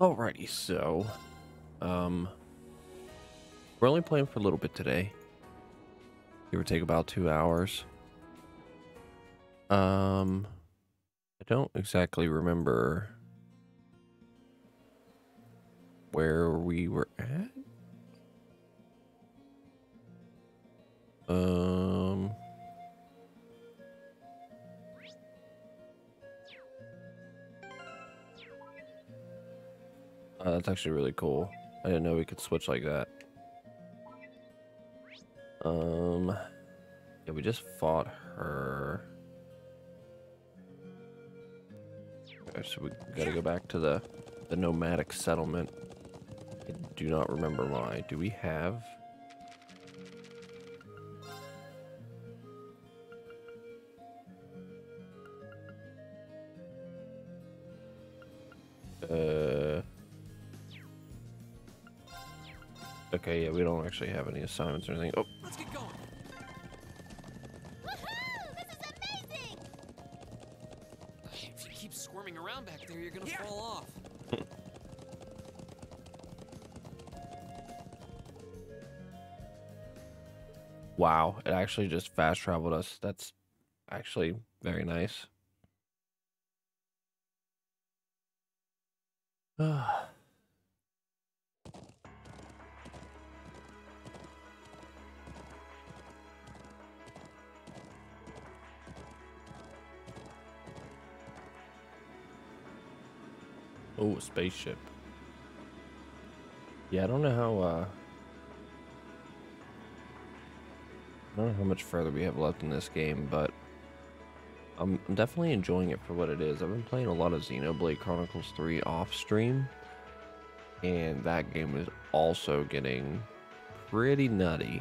Alrighty, so, um, we're only playing for a little bit today. It would take about two hours. Um, I don't exactly remember where we were at. Um, that's actually really cool. I didn't know we could switch like that. Um, yeah, we just fought her. Okay, so we gotta go back to the the nomadic settlement. I do not remember why. Do we have? Uh. Okay, yeah, we don't actually have any assignments or anything. Oh, Let's get going. This is amazing! If you keep squirming around back there, you're gonna fall off. wow! It actually just fast traveled us. That's actually very nice. oh, spaceship. Yeah, I don't know how. uh I don't know how much further we have left in this game, but I'm, I'm definitely enjoying it for what it is. I've been playing a lot of Xenoblade Chronicles 3 off stream, and that game is also getting pretty nutty.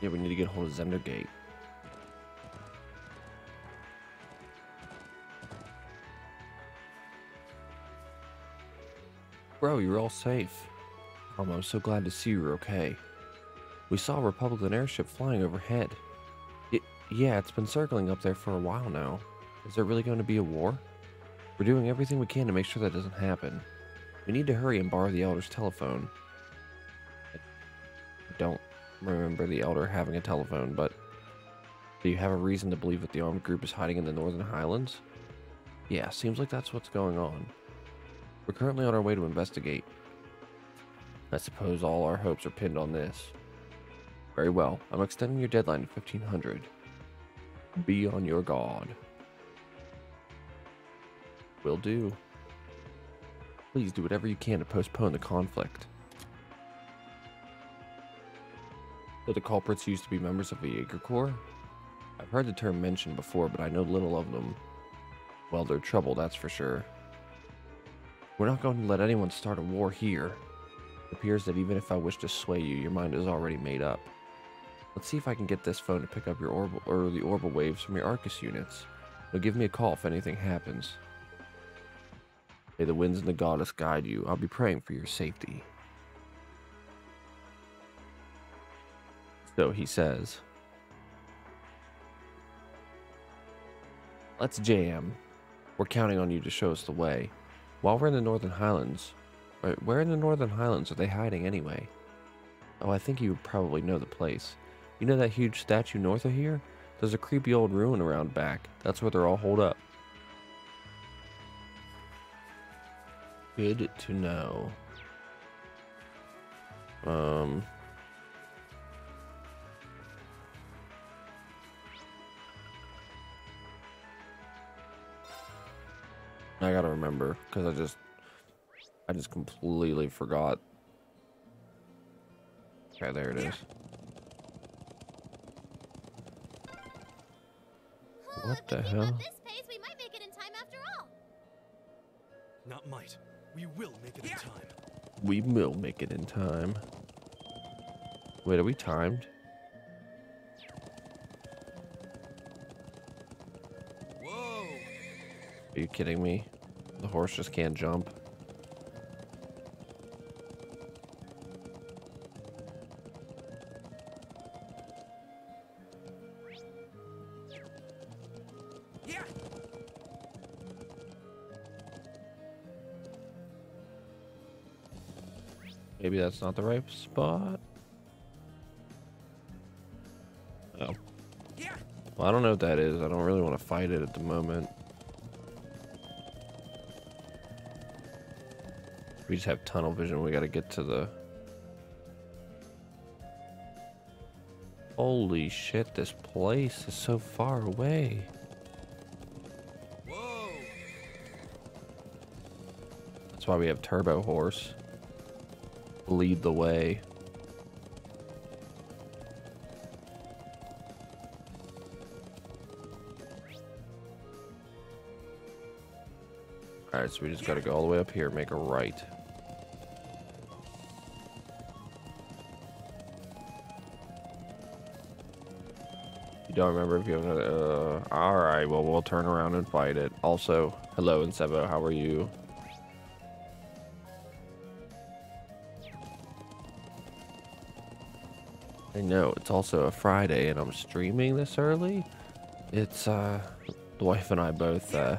Yeah, we need to get hold of Zender Gate. Bro, you're all safe. I'm so glad to see you're okay. We saw a Republican airship flying overhead. It, yeah, it's been circling up there for a while now. Is there really going to be a war? We're doing everything we can to make sure that doesn't happen. We need to hurry and borrow the Elder's telephone. I don't remember the Elder having a telephone, but do you have a reason to believe that the armed group is hiding in the Northern Highlands? Yeah, seems like that's what's going on. We're currently on our way to investigate. I suppose all our hopes are pinned on this. Very well. I'm extending your deadline to 1500. Be on your guard. Will do. Please do whatever you can to postpone the conflict. So the culprits used to be members of the Jaeger Corps? I've heard the term mentioned before, but I know little of them. Well, they're trouble, that's for sure. We're not going to let anyone start a war here. It appears that even if I wish to sway you, your mind is already made up. Let's see if I can get this phone to pick up your orbital or the orbital waves from your Arcus units. Now give me a call if anything happens. May the winds and the goddess guide you. I'll be praying for your safety. So he says, Let's jam. We're counting on you to show us the way. While we're in the Northern Highlands, where in the Northern Highlands are they hiding anyway? Oh, I think you probably know the place. You know that huge statue north of here? There's a creepy old ruin around back. That's where they're all holed up. Good to know. Um. I gotta remember because I just, I just completely forgot. Okay, there it is. What the If we keep hell? pace, we might make it in time after all. Not might. We will make it in time. We will make it in time. Wait, are we timed? Are you kidding me? The horse just can't jump. Maybe that's not the right spot. Oh. Well, I don't know what that is. I don't really want to fight it at the moment. We just have tunnel vision. We got to get to the... Holy shit, this place is so far away. Whoa! That's why we have Turbo Horse. Lead the way. Alright, so we just gotta go all the way up here, make a right. You don't remember if you have another, uh, alright, well, we'll turn around and fight it. Also, hello, Insebo, how are you? I know, it's also a Friday and I'm streaming this early. It's, uh, the wife and I both, uh,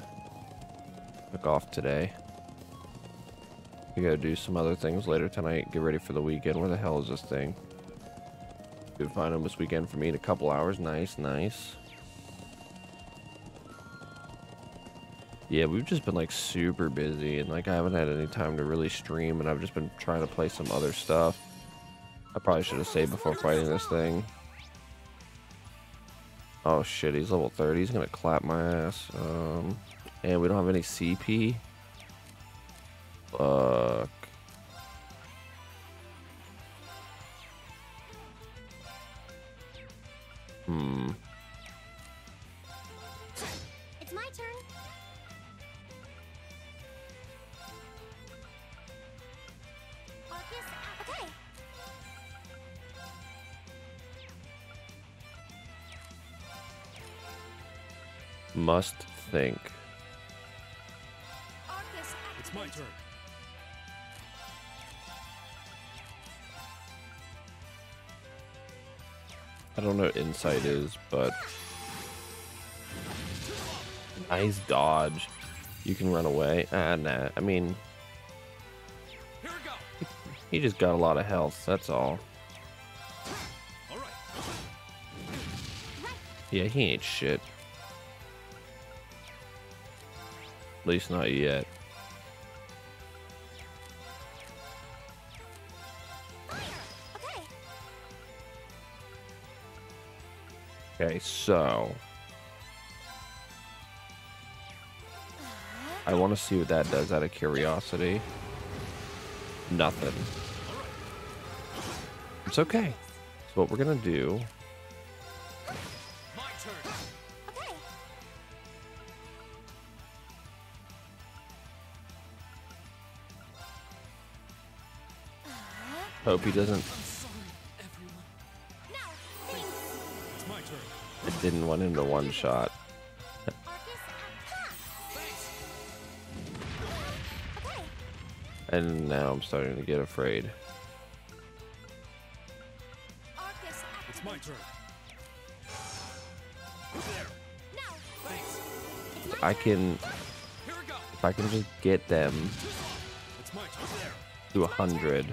took off today. We gotta do some other things later tonight, get ready for the weekend. Where the hell is this thing? Good find him this weekend for me in a couple hours. Nice, nice. Yeah, we've just been like super busy and like I haven't had any time to really stream and I've just been trying to play some other stuff. I probably should have saved before fighting this thing. Oh shit, he's level 30. He's gonna clap my ass. Um, and we don't have any CP. Fuck. Hmm. Must think. It's my turn. I don't know what insight is, but nice dodge. You can run away. Ah, nah. I mean, Here we go! he just got a lot of health. That's all. All right. Yeah, he ain't shit. At least not yet. okay. So I want to see what that does out of curiosity. Nothing. It's okay. So what we're gonna do? Hope he doesn't. It didn't want him to one shot. And now I'm starting to get afraid. It's my turn. I can, if I can just get them to a hundred.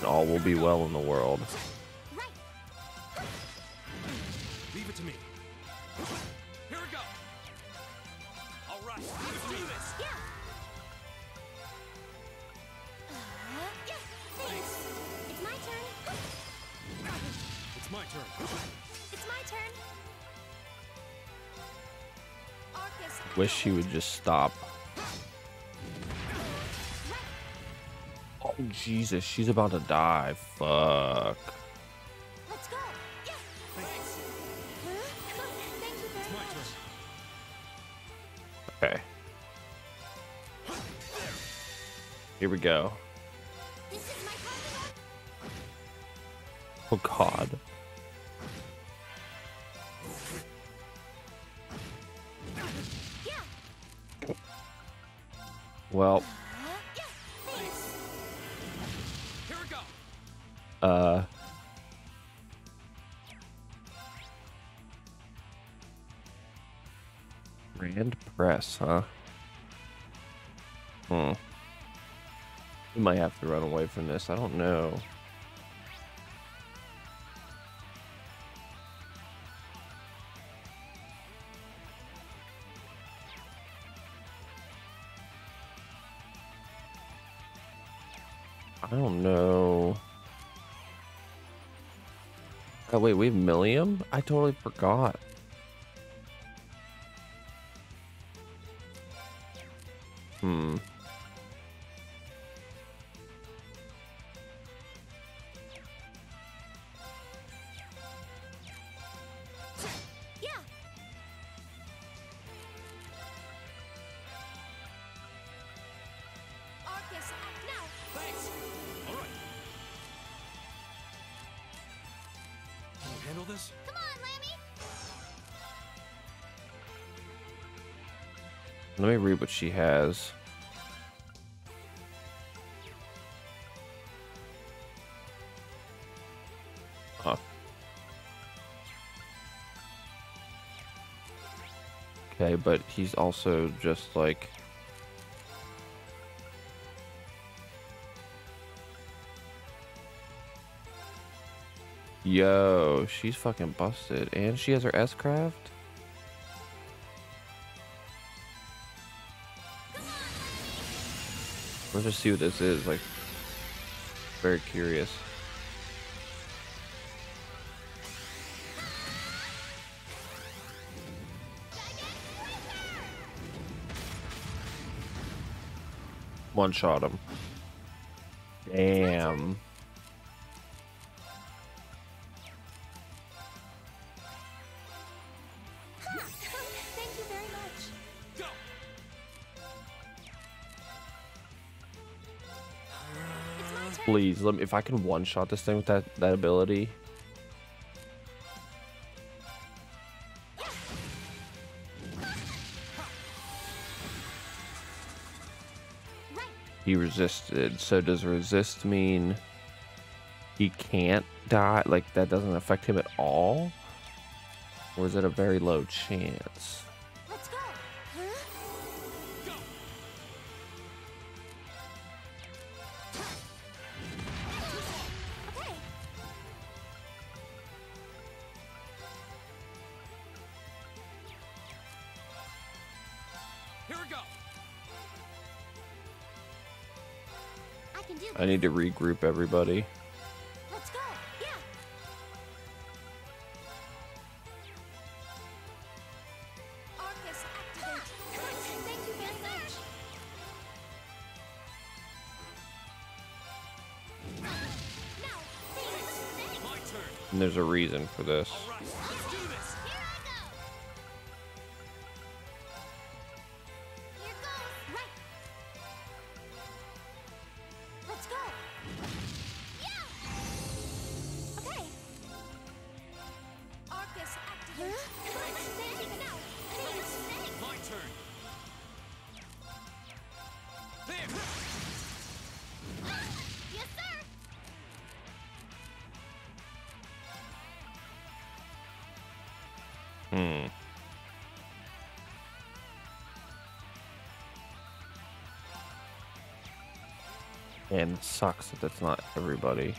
Then all will be well in the world. Leave it to me. Here we go! Alright, let's do this! Yeah. Yeah. Thanks. It's my turn. It's my turn. It's my turn. Wish she would just stop. Jesus, she's about to die. Fuck. Let's go. Yeah. Thanks! Huh? Thank you It's my much. turn. Okay. Here we go. This is my. Oh God. From this. I don't know. I don't know. Oh wait, we have Millium? I totally forgot. She has. Okay, but he's also just like Yo, she's fucking busted. And she has her S Let's just see what this is. Like, very curious. One shot him. Damn. Please, let me, if I can one shot this thing with that, that ability. He resisted. So does resist mean he can't die? Like that doesn't affect him at all? Or is it a very low chance? Need to regroup everybody. Yeah. Arcus, activate. Thank you very much. Now, please. My turn. And there's a reason for this. All right. This. It sucks that that's not everybody.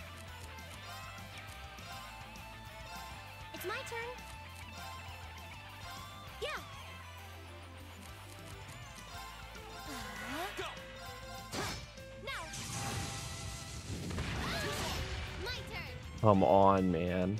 It's my turn. Yeah. Go. now. My turn. Come on, man.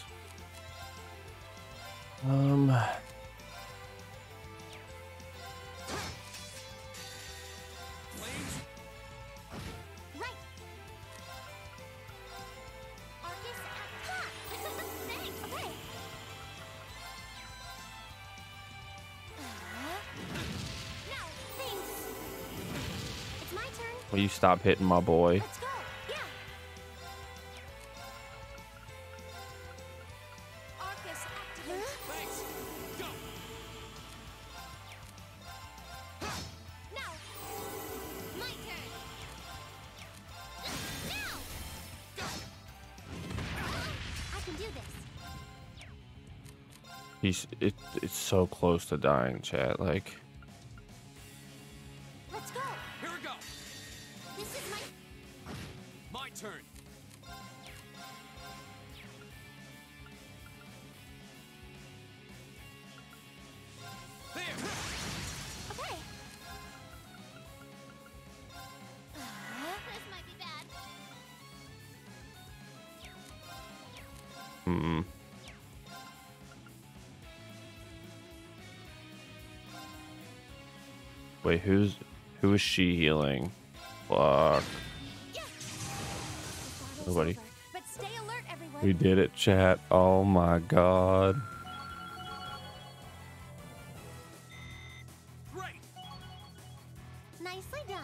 stop hitting my boy? Yeah. Arcus, activate. Thanks. Go. Now. Now. Go. I can do this. He's it, it's so close to dying, chat. Like, Wait, who's who is she healing? Fuck. Yeah. The battle's Nobody. over, But stay alert, everyone. We did it, chat. Oh my god. Great. Nicely done.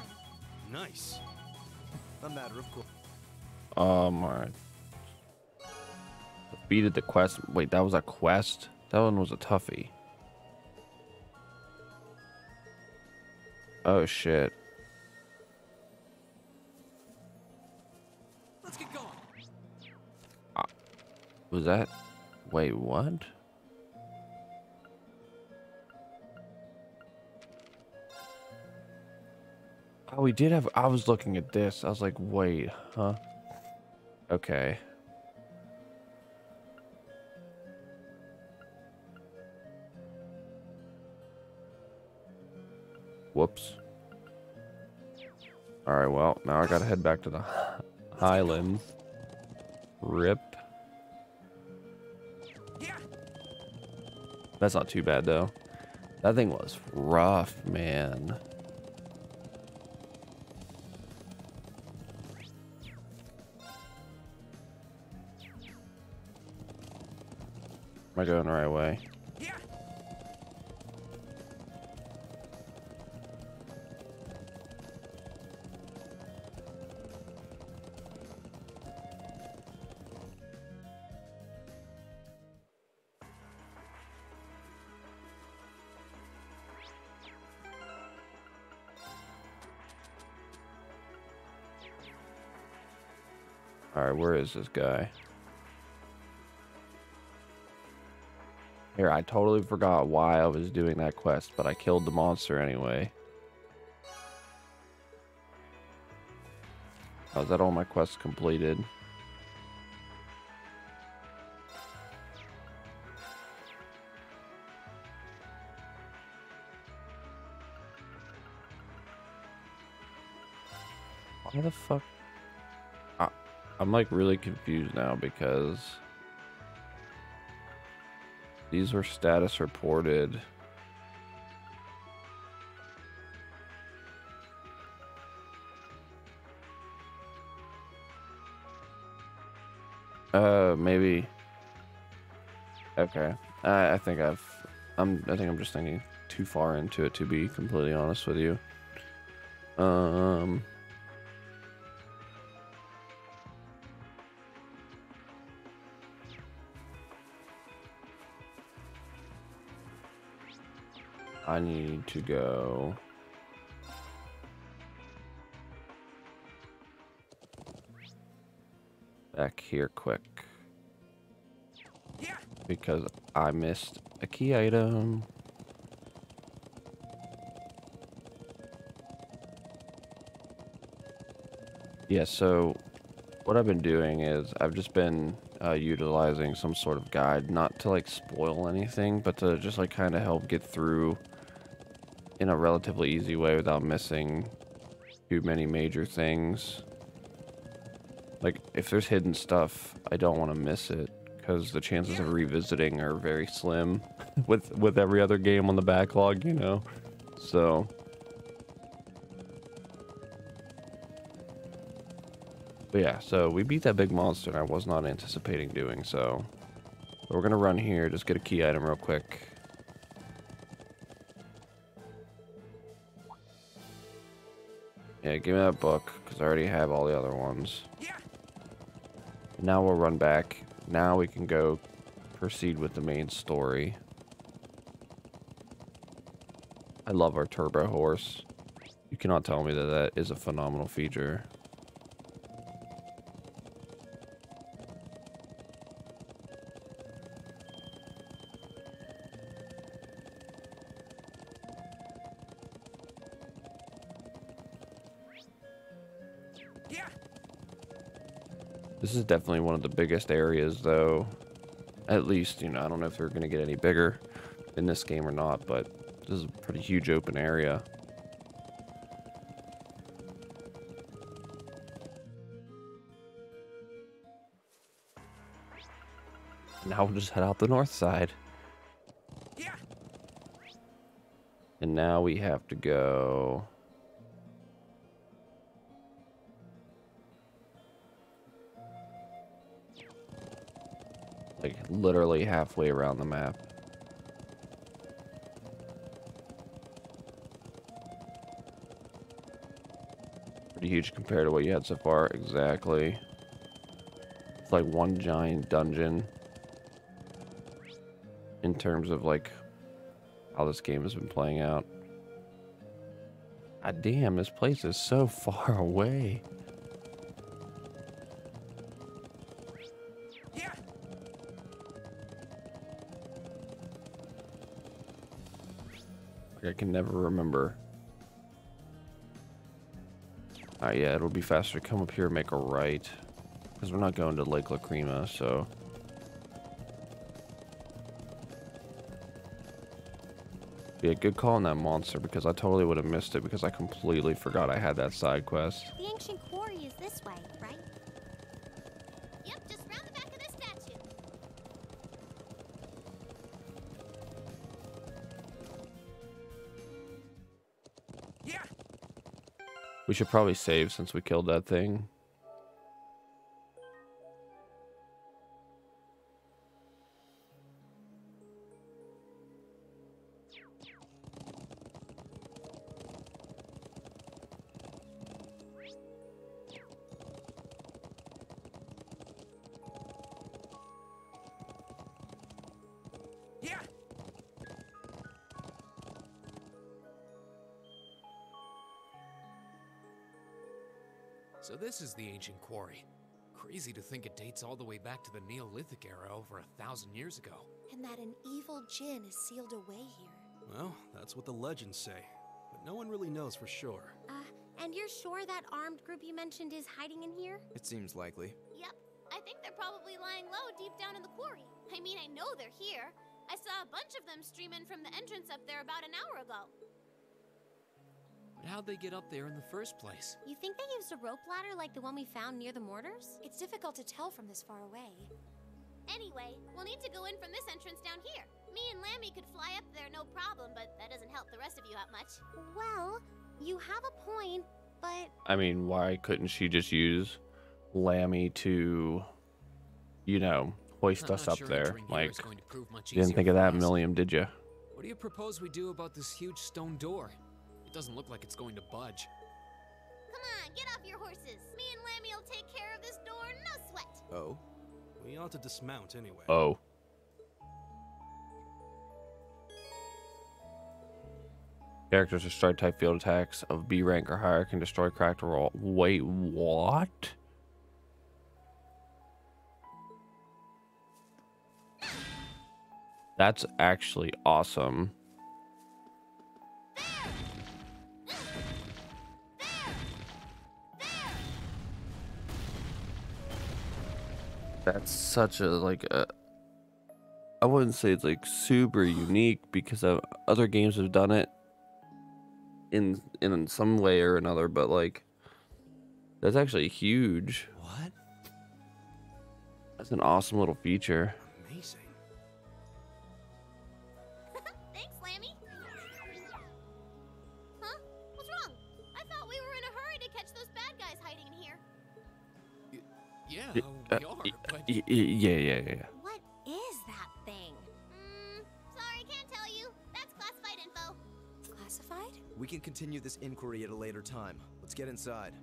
Nice. A matter of course. Oh my. Defeated the quest. Wait, that was a quest? That one was a toughie. Oh shit. Let's get going. Uh, was that? Wait, what? Oh, we did have. I was looking at this. I was like, wait, huh? Okay. Whoops. Alright, well, now I gotta head back to the Highlands. Rip. That's not too bad though. That thing was rough, man. Am I going the right way? Where is this guy? Here, I totally forgot why I was doing that quest, but I killed the monster anyway. Oh, is that all my quests completed? Why the fuck? I'm like really confused now because these were status reported. Uh, maybe. Okay. I, I think I've. I'm. I think I'm just thinking too far into it to be completely honest with you. Um. I need to go. Back here quick. Because I missed a key item. Yeah, so what I've been doing is I've just been uh, utilizing some sort of guide, not to like spoil anything, but to just like kind of help get through in a relatively easy way without missing too many major things. Like if there's hidden stuff, I don't want to miss it because the chances of revisiting are very slim with with every other game on the backlog, you know. So But yeah, so we beat that big monster and I was not anticipating doing so. But we're gonna run here, just get a key item real quick. Yeah, give me that book, because I already have all the other ones. Now we'll run back. Now we can go proceed with the main story. I love our turbo horse. You cannot tell me that that is a phenomenal feature. This is definitely one of the biggest areas, though. At least, you know, I don't know if they're going to get any bigger in this game or not, but this is a pretty huge open area. Now we'll just head out the north side. Yeah. And now we have to go... literally halfway around the map. Pretty huge compared to what you had so far. Exactly. It's like one giant dungeon. In terms of, like, how this game has been playing out. God damn, this place is so far away. Can never remember. Uh, yeah, it'll be faster to come up here make a right. Because we're not going to Lake Lacrima, so... Be a good call on that monster because I totally would have missed it because I completely forgot I had that side quest. The ancient quarry is this way, right? We should probably save since we killed that thing. Ancient quarry. Crazy to think it dates all the way back to the Neolithic era over a thousand years ago. And that an evil djinn is sealed away here. Well, that's what the legends say. But no one really knows for sure. Uh, and you're sure that armed group you mentioned is hiding in here? It seems likely. Yep. I think they're probably lying low deep down in the quarry. I mean, I know they're here. I saw a bunch of them stream in from the entrance up there about an hour ago. But how'd they get up there in the first place? You think they used a rope ladder like the one we found near the mortars? It's difficult to tell from this far away. Anyway, we'll need to go in from this entrance down here. Me and Lammy could fly up there no problem, but that doesn't help the rest of you out much. Well, you have a point, but I mean, why couldn't she just use Lammy to, you know, hoist us up sure there? Like, going to prove much you didn't think of that, us. Millium, did you? What do you propose we do about this huge stone door? It doesn't look like it's going to budge. come on, get off your horses. Me and Lammy will take care of this door, no sweat. Oh? We ought to dismount anyway. Oh. Characters with strike type field attacks of B rank or higher can destroy cracked roll. Wait, what? That's actually awesome. That's such a like a I wouldn't say it's like super unique because uh, other games have done it in in some way or another, but like that's actually huge. What? That's an awesome little feature. Yeah, Y- we uh, are, but y- y- yeah, yeah, yeah. What is that thing? Mm, sorry, can't tell you. That's classified info. Classified? We can continue this inquiry at a later time. Let's get inside.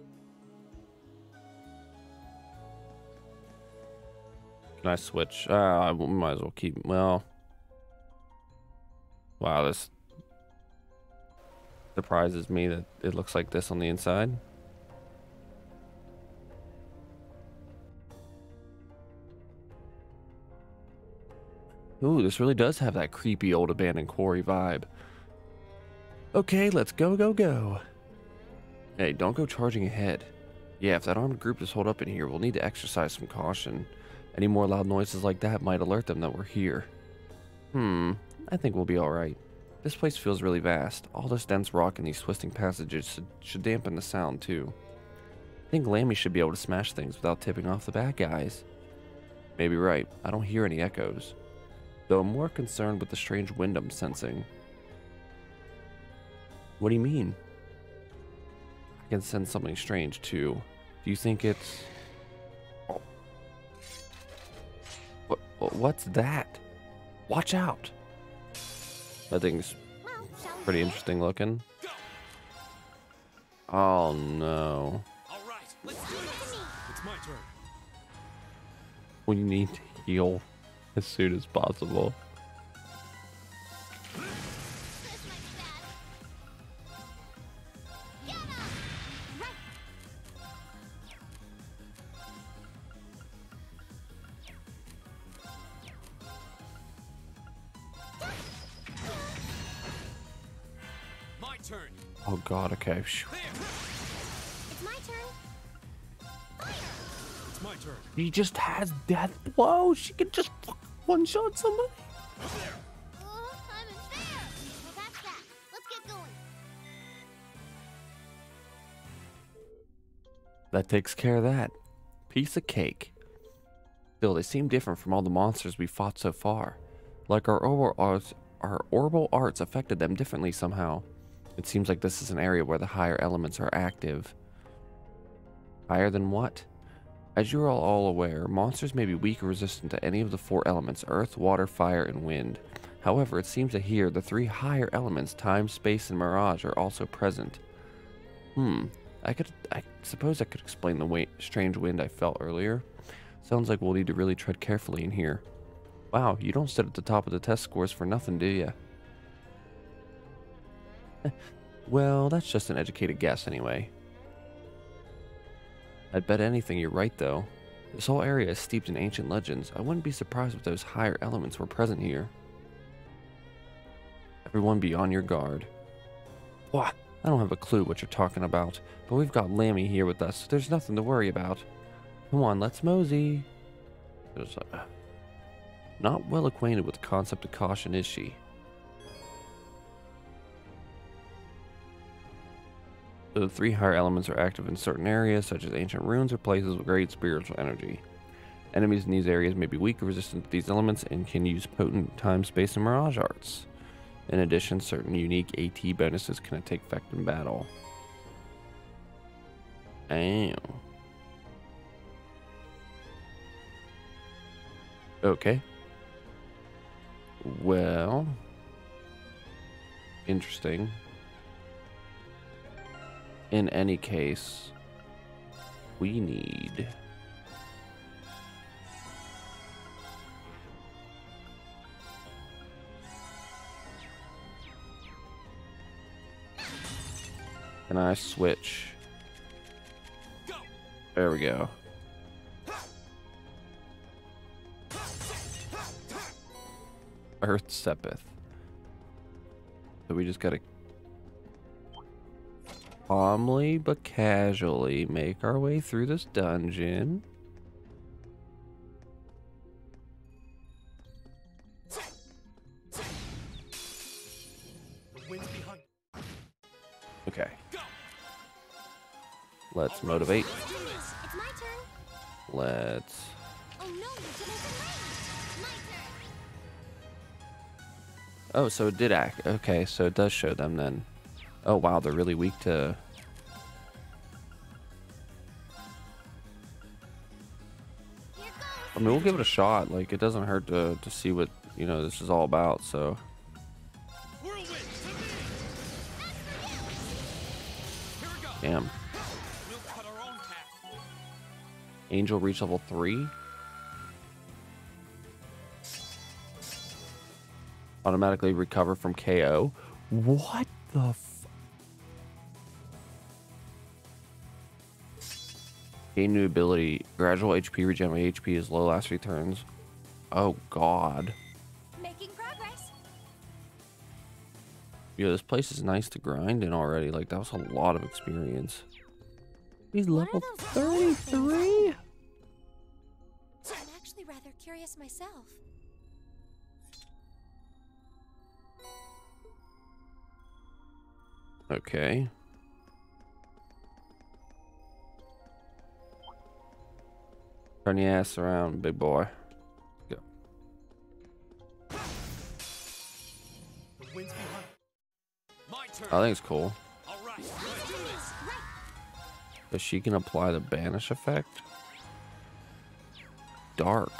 Can I switch? Uh, I w- might as well keep. Well, wow, this surprises me that it looks like this on the inside. Ooh, this really does have that creepy old abandoned quarry vibe. Okay, let's go, go, go. Hey, don't go charging ahead. Yeah, if that armed group is holed up in here, we'll need to exercise some caution. Any more loud noises like that might alert them that we're here. Hmm, I think we'll be alright. This place feels really vast. All this dense rock and these twisting passages should, should dampen the sound, too. I think Lammy should be able to smash things without tipping off the bad guys. Maybe right. I don't hear any echoes. Though I'm more concerned with the strange wind I'm sensing. What do you mean? I can sense something strange, too. Do you think it's... Oh. What, what- what's that? Watch out! That thing's Well, pretty interesting looking. Oh no. All right, let's do this. It's my turn. We need to heal as soon as possible. This might be bad. Get up! Right. My turn. Oh god, okay. Phew. It's my turn. It's my turn. He just has death blow. She can just one shot somebody. That. Takes care of that. Piece of cake. Still, they seem different from all the monsters we fought so far. Like our orbital arts, our orbital arts affected them differently somehow. It seems like this is an area where the higher elements are active. Higher than what? As you are all aware, monsters may be weak or resistant to any of the four elements earth, water, fire, and wind. However, it seems that here the three higher elements, time, space, and mirage, are also present. Hmm, I could, I suppose I could explain the wa- strange wind I felt earlier. Sounds like we'll need to really tread carefully in here. Wow, you don't sit at the top of the test scores for nothing, do you? well, that's just an educated guess anyway. I'd bet anything you're right, though. This whole area is steeped in ancient legends. I wouldn't be surprised if those higher elements were present here. Everyone be on your guard. What? I don't have a clue what you're talking about, but we've got Lammy here with us, so there's nothing to worry about. Come on, let's mosey. Not well acquainted with the concept of caution, is she? The three higher elements are active in certain areas, such as ancient ruins or places with great spiritual energy. Enemies in these areas may be weak or resistant to these elements and can use potent time, space, and mirage arts. In addition, certain unique AT bonuses can take effect in battle. Damn. Okay. Well. Interesting. In any case, we need. Can I switch? There we go. Earth Sepith. So we just gotta calmly but casually make our way through this dungeon. Okay, let's motivate. Let's. Oh. Oh, so it did act. Okay, so it does show them then. Oh wow, they're really weak to. I mean, we'll give it a shot. Like, it doesn't hurt to to see what you know this is all about. So Damn. Angel reach level three. Automatically recover from KO. What the Gain new ability. Gradual HP regen when HP is low last three turns. Oh god. Making progress. Yo, this place is nice to grind in already. Like that was a lot of experience. He's level those glowing things? 33. I'm actually rather curious myself. Okay. Turn your ass around, big boy. Go. The wind's behind. My turn. I think it's cool. All right, let's do this. But she can apply the banish effect. Dark.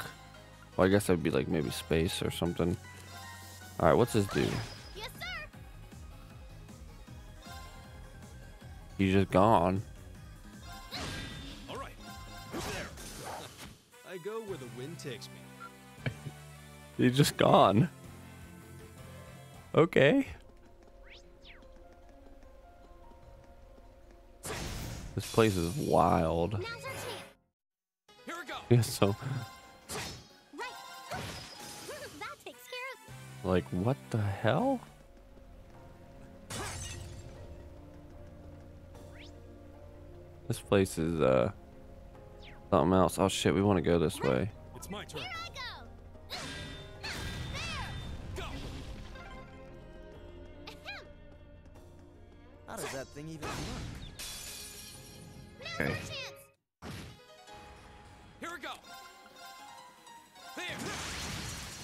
Well, I guess that'd be like maybe space or something. All right, what's this do? Yes, sir. He's just gone. Go where the wind takes me. He's just gone. Okay. This place is wild. Now's our chance. Here we go. Yeah, so that takes care of. like what the hell? This place is uh something else. Oh shit, we want to go this way. It's my turn. Here I go. Go. Ahem. How does that thing even work? Now's Okay. chance. Here we go. There.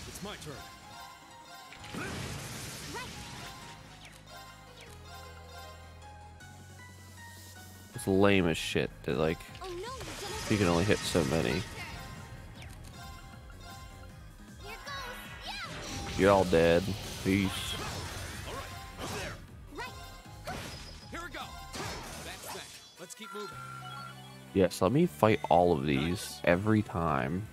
It's my turn. Right. It's lame as shit that like you can only hit so many. You're all dead. Peace. Yes, let me fight all of these every time.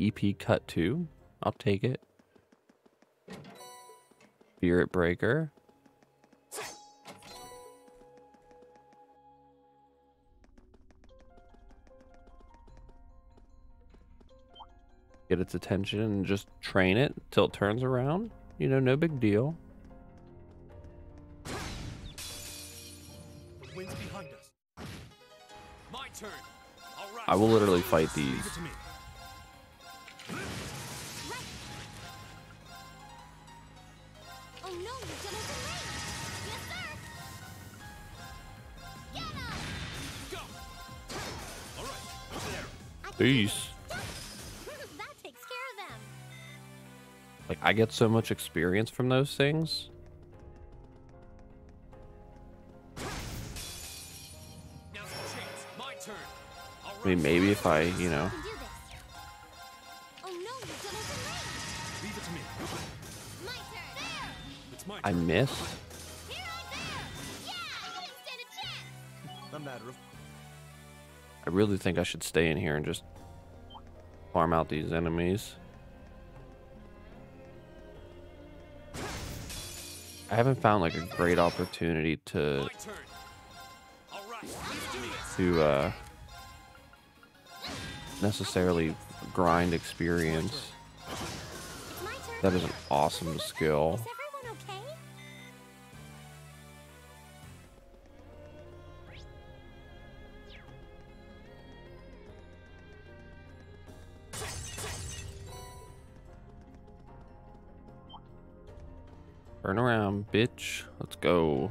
EP cut 2. I'll take it. Spirit Breaker. Get its attention and just train it till it turns around. You know, no big deal. I will literally fight these. it I get so much experience from those things. Now's the chance. My turn. I mean, maybe if I, you know. I can do this. Oh no, you've done it in range. Leave it to me. My turn. There. It's my I turn. missed. Here I there. Yeah, you didn't stand a chance. A matter of I really think I should stay in here and just farm out these enemies. I haven't found like a great opportunity to My turn. All right. Let's do this. to uh necessarily grind experience. It's my turn. That is an awesome skill. Bitch. Let's go.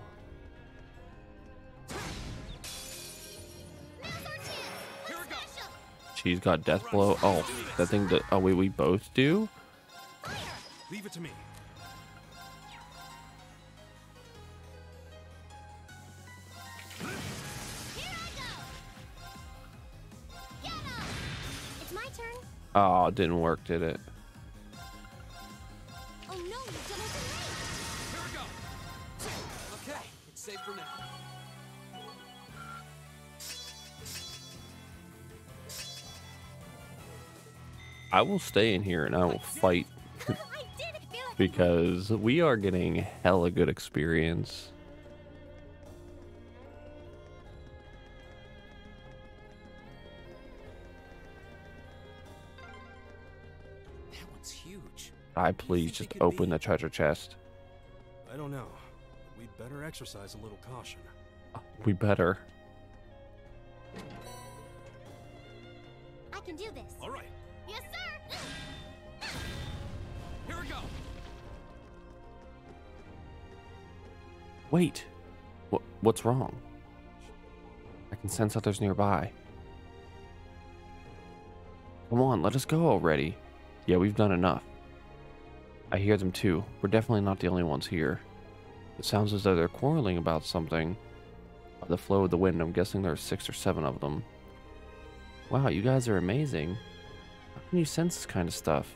Now's our chance. Here we go. Special. She's got death blow. Oh, that thing that oh wait, we both do? Leave it to me. Here I go. Get him. It's my turn. Oh, it didn't work, did it? I will stay in here and I will fight I did it! Feel like because we are getting hella good experience. That one's huge. I please just open be- the treasure chest. I don't know. We'd better exercise a little caution. We better. I can do this. All right. Wait. What what's wrong? I can sense others nearby. Come on, let us go already. Yeah, we've done enough. I hear them too. We're definitely not the only ones here. It sounds as though they're quarreling about something. By the flow of the wind, I'm guessing there are six or seven of them. Wow, you guys are amazing. How can you sense this kind of stuff?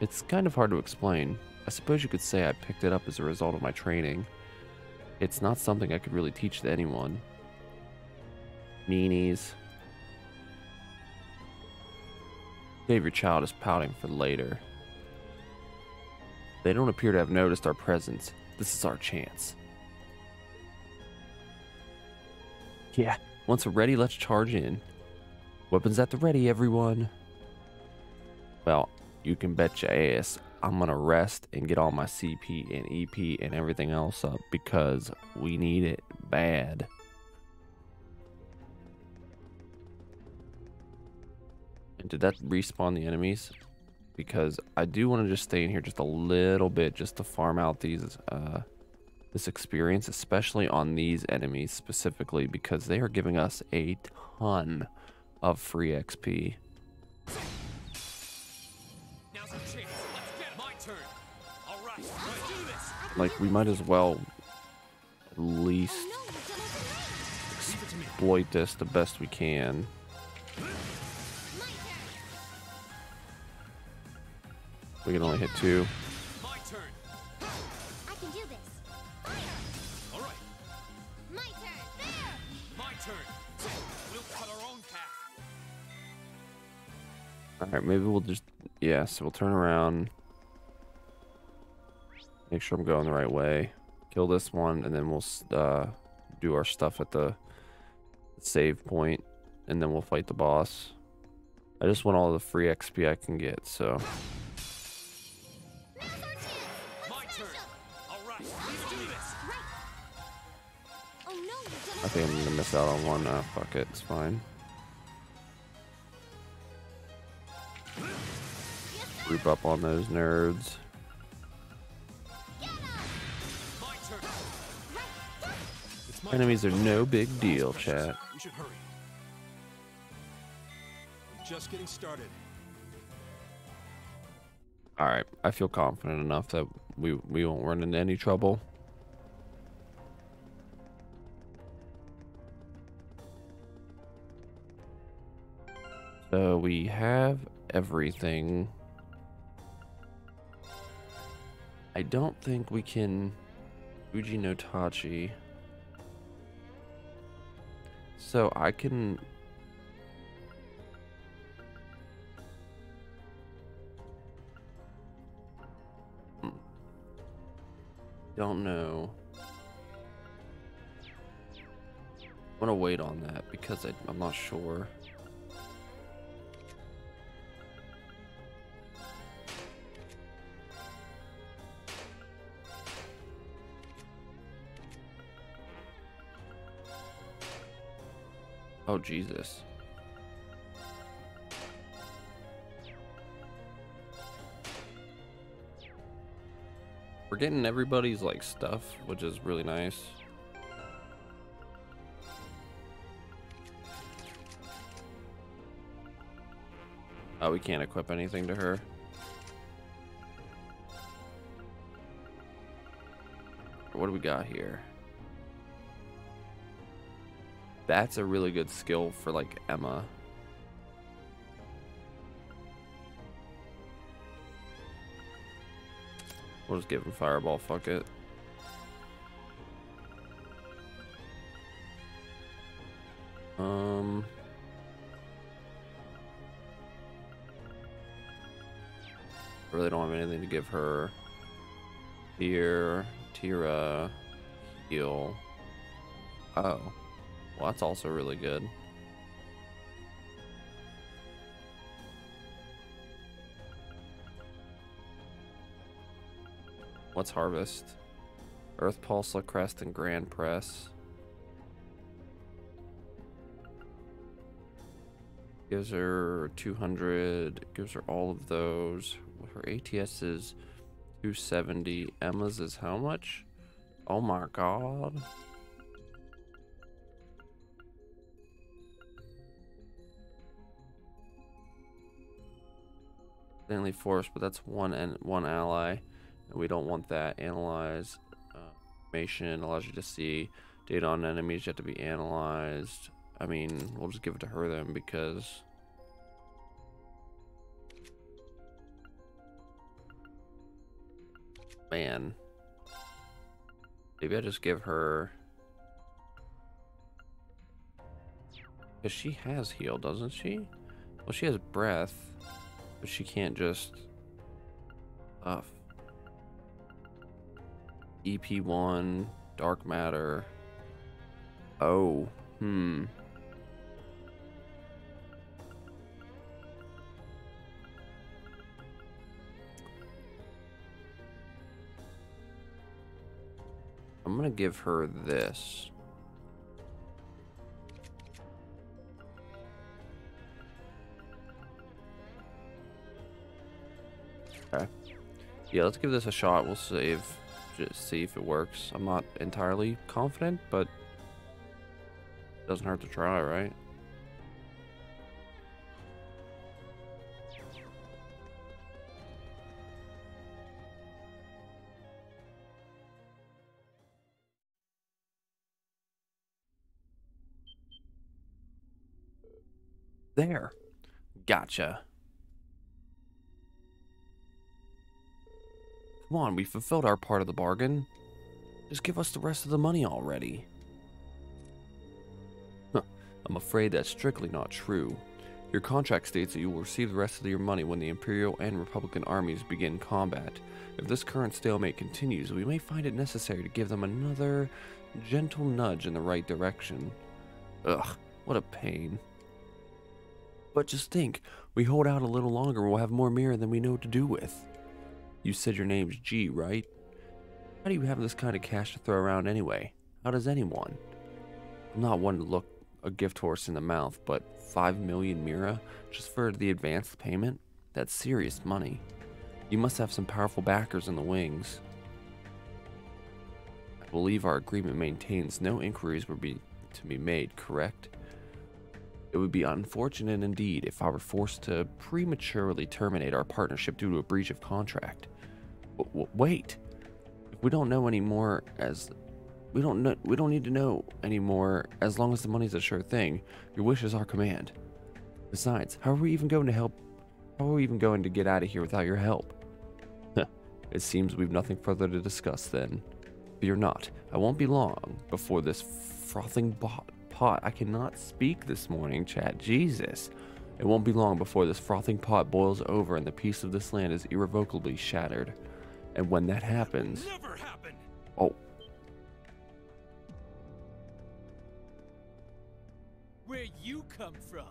It's kind of hard to explain. I suppose you could say I picked it up as a result of my training. It's not something I could really teach to anyone. Meanies. Save your child is pouting for later. They don't appear to have noticed our presence. This is our chance. Yeah, once we're ready, let's charge in. Weapons at the ready, everyone. Well, you can bet your ass I'm gonna rest and get all my CP and EP and everything else up because we need it bad. And did that respawn the enemies? Because I do want to just stay in here just a little bit just to farm out these uh this experience, especially on these enemies specifically, because they are giving us a ton of free XP. Like we might as well at least no, you've done it Leave it to me. exploit this the best we can. We can only hit two. My turn. I can do this. Fire! All right. My turn! There! My turn. We'll cut our own path. Alright, maybe we'll just yeah, so we'll turn around. Make sure I'm going the right way. Kill this one and then we'll uh do our stuff at the save point and then we'll fight the boss. I just want all the free XP I can get, so Now's our chance! Let's My smash turn. 'em! All right. Let's do this. No, you've done I think I'm gonna miss out on one. Uh, fuck it, it's fine. Group up on those nerds. Enemies are no big deal, chat. We should hurry. I'm just getting started. All right, I feel confident enough that we we won't run into any trouble. So we have everything. I don't think we can Uji no Tachi. So I can Don't know. I'm gonna wait on that because I, I'm not sure. Oh Jesus. We're getting everybody's like stuff, which is really nice. Oh, we can't equip anything to her. What do we got here? That's a really good skill for like Emma. We'll just give him fireball, fuck it. Um really don't have anything to give her. Here, Teara, heal. Oh. Well, that's also really good. What's harvest? Earth Pulse, Crest, and Grand Press. Gives her 200. Gives her all of those. Her ATS is 270. Emma's is how much? Oh my god. Stanley Force, but that's one and one ally, and we don't want that. Analyze uh, information allows you to see data on enemies yet to be analyzed. I mean, we'll just give it to her then because. Man. Maybe I just give her. Because she has heal, doesn't she? Well, she has breath, but she can't just. Stuff. EP1, dark matter. Oh, hmm. I'm gonna give her this. Okay. Yeah, let's give this a shot. We'll save, just see if it works. I'm not entirely confident, but doesn't hurt to try, right? There. Gotcha. Come on, we fulfilled our part of the bargain. Just give us the rest of the money already. Huh. I'm afraid that's strictly not true. Your contract states that you will receive the rest of your money when the Imperial and Republican armies begin combat. If this current stalemate continues, we may find it necessary to give them another gentle nudge in the right direction. Ugh, what a pain. But just think, we hold out a little longer, we'll have more mira than we know what to do with. You said your name's G, right? How do you have this kind of cash to throw around anyway? How does anyone? I'm not one to look a gift horse in the mouth, but 5 million Mira just for the advanced payment? That's serious money. You must have some powerful backers in the wings. I believe our agreement maintains no inquiries were be to be made, correct? It would be unfortunate indeed if I were forced to prematurely terminate our partnership due to a breach of contract. Wait, if we don't know anymore, as we don't know, we don't need to know anymore. As long as the money's a sure thing, your wish is our command. Besides, how are we even going to help? How are we even going to get out of here without your help? it seems we've nothing further to discuss then. Fear not, I won't be long before this frothing pot. I cannot speak this morning, chat. Jesus. It won't be long before this frothing pot boils over and the peace of this land is irrevocably shattered. And when that happens. Never happen. Oh, Where you come from?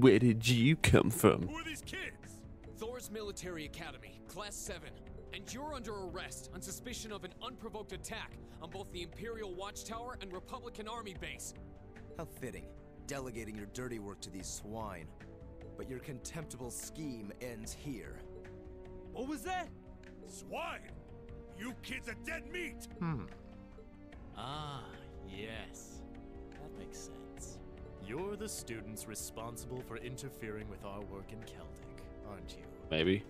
where did you come from? Who are these kids? Thors Military Academy, Class 7. And you're under arrest on suspicion of an unprovoked attack on both the Imperial Watchtower and Republican Army base. How fitting, delegating your dirty work to these swine. But your contemptible scheme ends here. What was that? Swine! You kids are dead meat! Hmm. Ah, yes. That makes sense. You're the students responsible for interfering with our work in Celdic, aren't you? Maybe.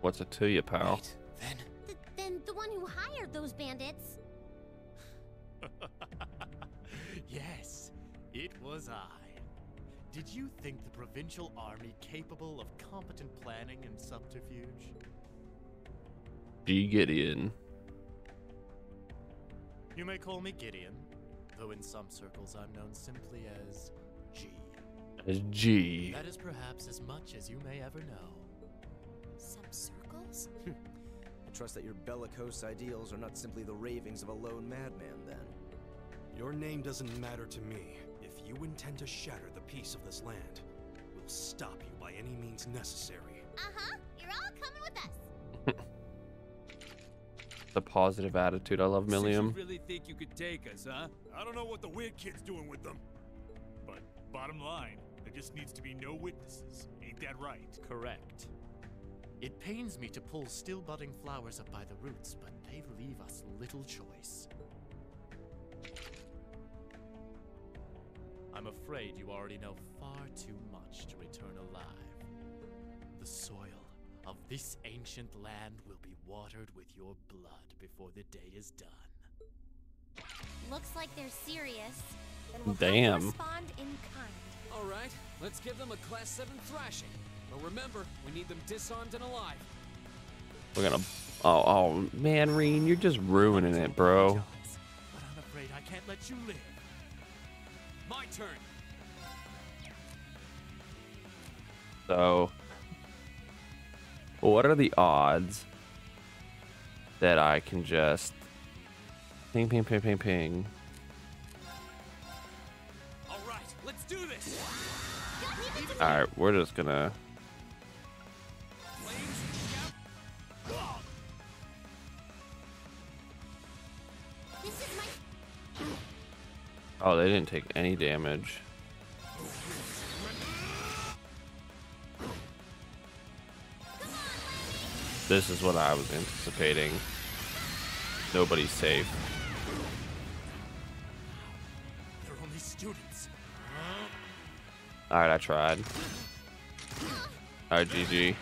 What's it to you, pal? Wait, then Th- then the one who hired those bandits. yes, it was I. Did you think the provincial army capable of competent planning and subterfuge? G. Gideon. You may call me Gideon, though in some circles I'm known simply as G. As G. That is perhaps as much as you may ever know. Some circles. I trust that your bellicose ideals are not simply the ravings of a lone madman, then. Your name doesn't matter to me. If you intend to shatter the peace of this land, we'll stop you by any means necessary. Uh-huh. You're all coming with us. The positive attitude. I love Millium. really think you could take us, huh? I don't know what the weird kid's doing with them. But bottom line, there just needs to be no witnesses. Ain't that right? Correct. It pains me to pull still budding flowers up by the roots, but they leave us little choice. I'm afraid you already know far too much to return alive. The soil of this ancient land will be watered with your blood before the day is done. Looks like they're serious. Then we'll Damn. respond in kind. All right, let's give them a Class 7 thrashing. But remember, we need them disarmed and alive. We're gonna. Oh, oh man, Rean, you're just ruining it, bro. But I'm afraid I can't let you live. My turn. So, what are the odds that I can just ping, ping, ping, ping, ping? All right, let's do this. All right, we're just gonna. Flames, shout. This is my Oh, they didn't take any damage. This is what I was anticipating. Nobody's safe. They're only students. All right, I tried. All right, GG.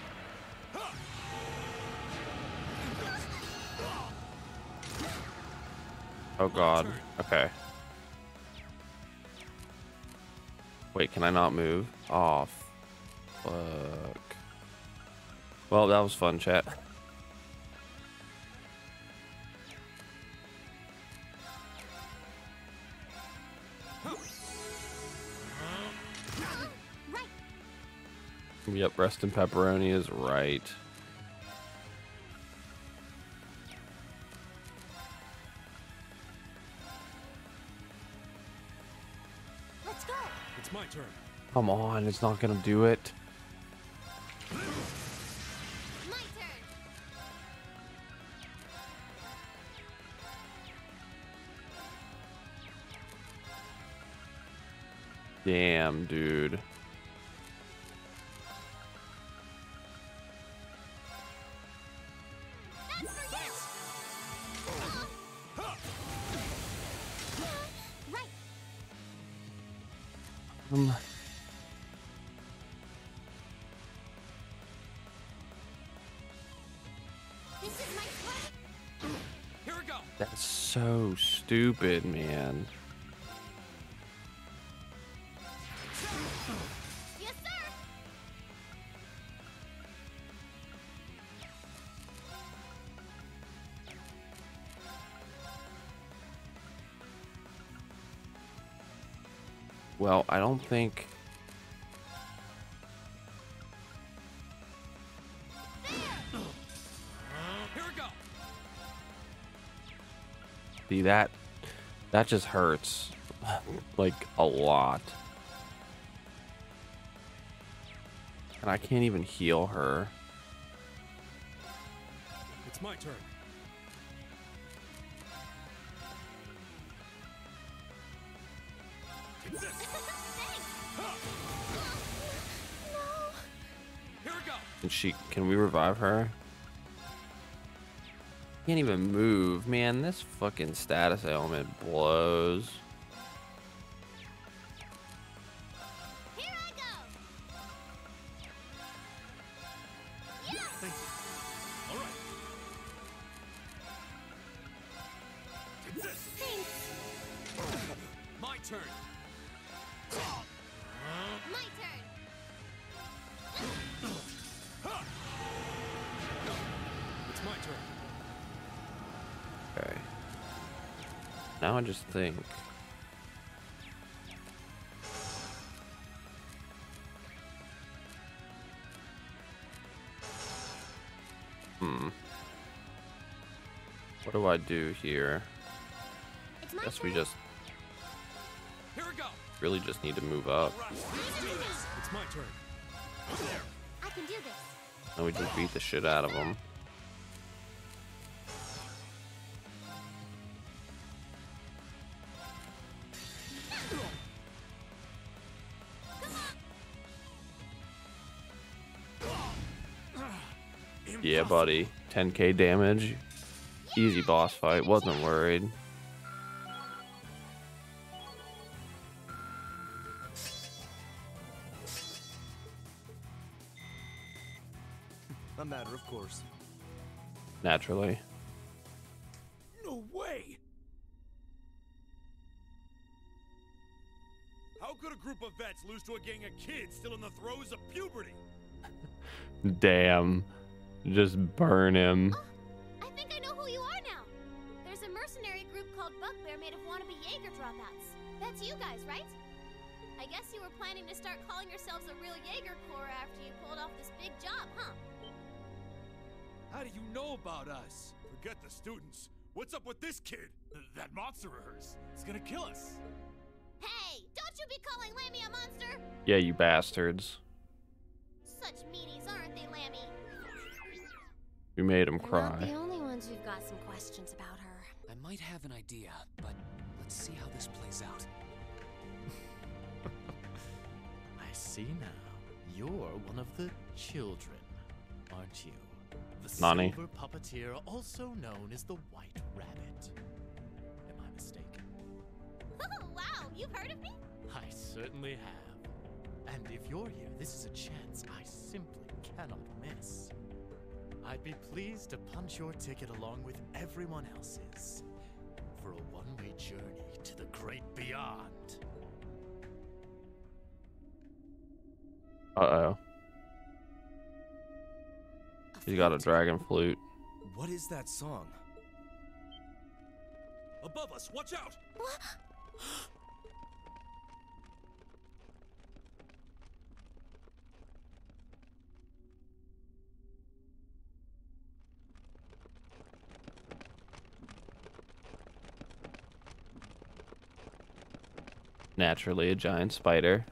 Oh God. Okay. Wait, can I not move? Oh, fuck. Well, that was fun, chat. Yep, rest in pepperoni is right. Let's go. It's my turn. Come on, it's not gonna do it. Stupid, man. Yes. Well, I don't think. See that? That just hurts. like a lot. And I can't even heal her. It's my turn. Take Here we go. Can she can we revive her? Can't even move. Man, this fucking status ailment blows. Now I just think. Hmm. What do I do here? It's my Guess we just Here we go. really just need to move up. Right, let's do this. It's my turn. I can do this. And we just beat the shit out of them. Buddy. 10k damage. Easy boss fight. Wasn't worried. A matter of course. Naturally. No way! How could a group of vets lose to a gang of kids still in the throes of puberty? Damn. Just burn him. Oh, I think I know who you are now. There's a mercenary group called Bugbear made of wannabe Jaeger dropouts. That's you guys, right? I guess you were planning to start calling yourselves a real Jaeger Corps after you pulled off this big job, huh? How do you know about us? Forget the students. What's up with this kid? That monster rehearse. It's gonna kill us. Hey, don't you be calling Lammy a monster! Yeah, you bastards. We made him We're not cry. the only ones who've got some questions about her. I might have an idea, but let's see how this plays out. I see now. You're one of the children, aren't you? The Nani. silver puppeteer, also known as the White Rabbit. Am I mistaken? Oh, wow, you've heard of me? I certainly have. And if you're here, this is a chance I simply cannot miss. I'd be pleased to punch your ticket along with everyone else's for a one way journey to the great beyond. Uh oh. He's got a dragon flute. What is that song? Above us, watch out! Naturally, a giant spider.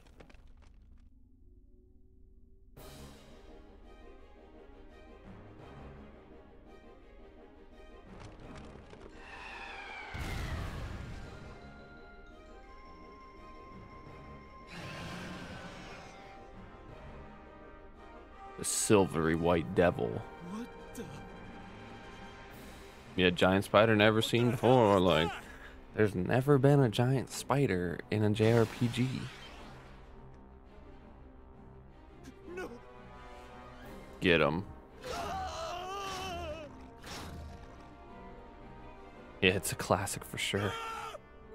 The silvery white devil. What the? Yeah, giant spider never seen before. Like, there's never been a giant spider in a JRPG. No! Get him. Yeah, it's a classic for sure.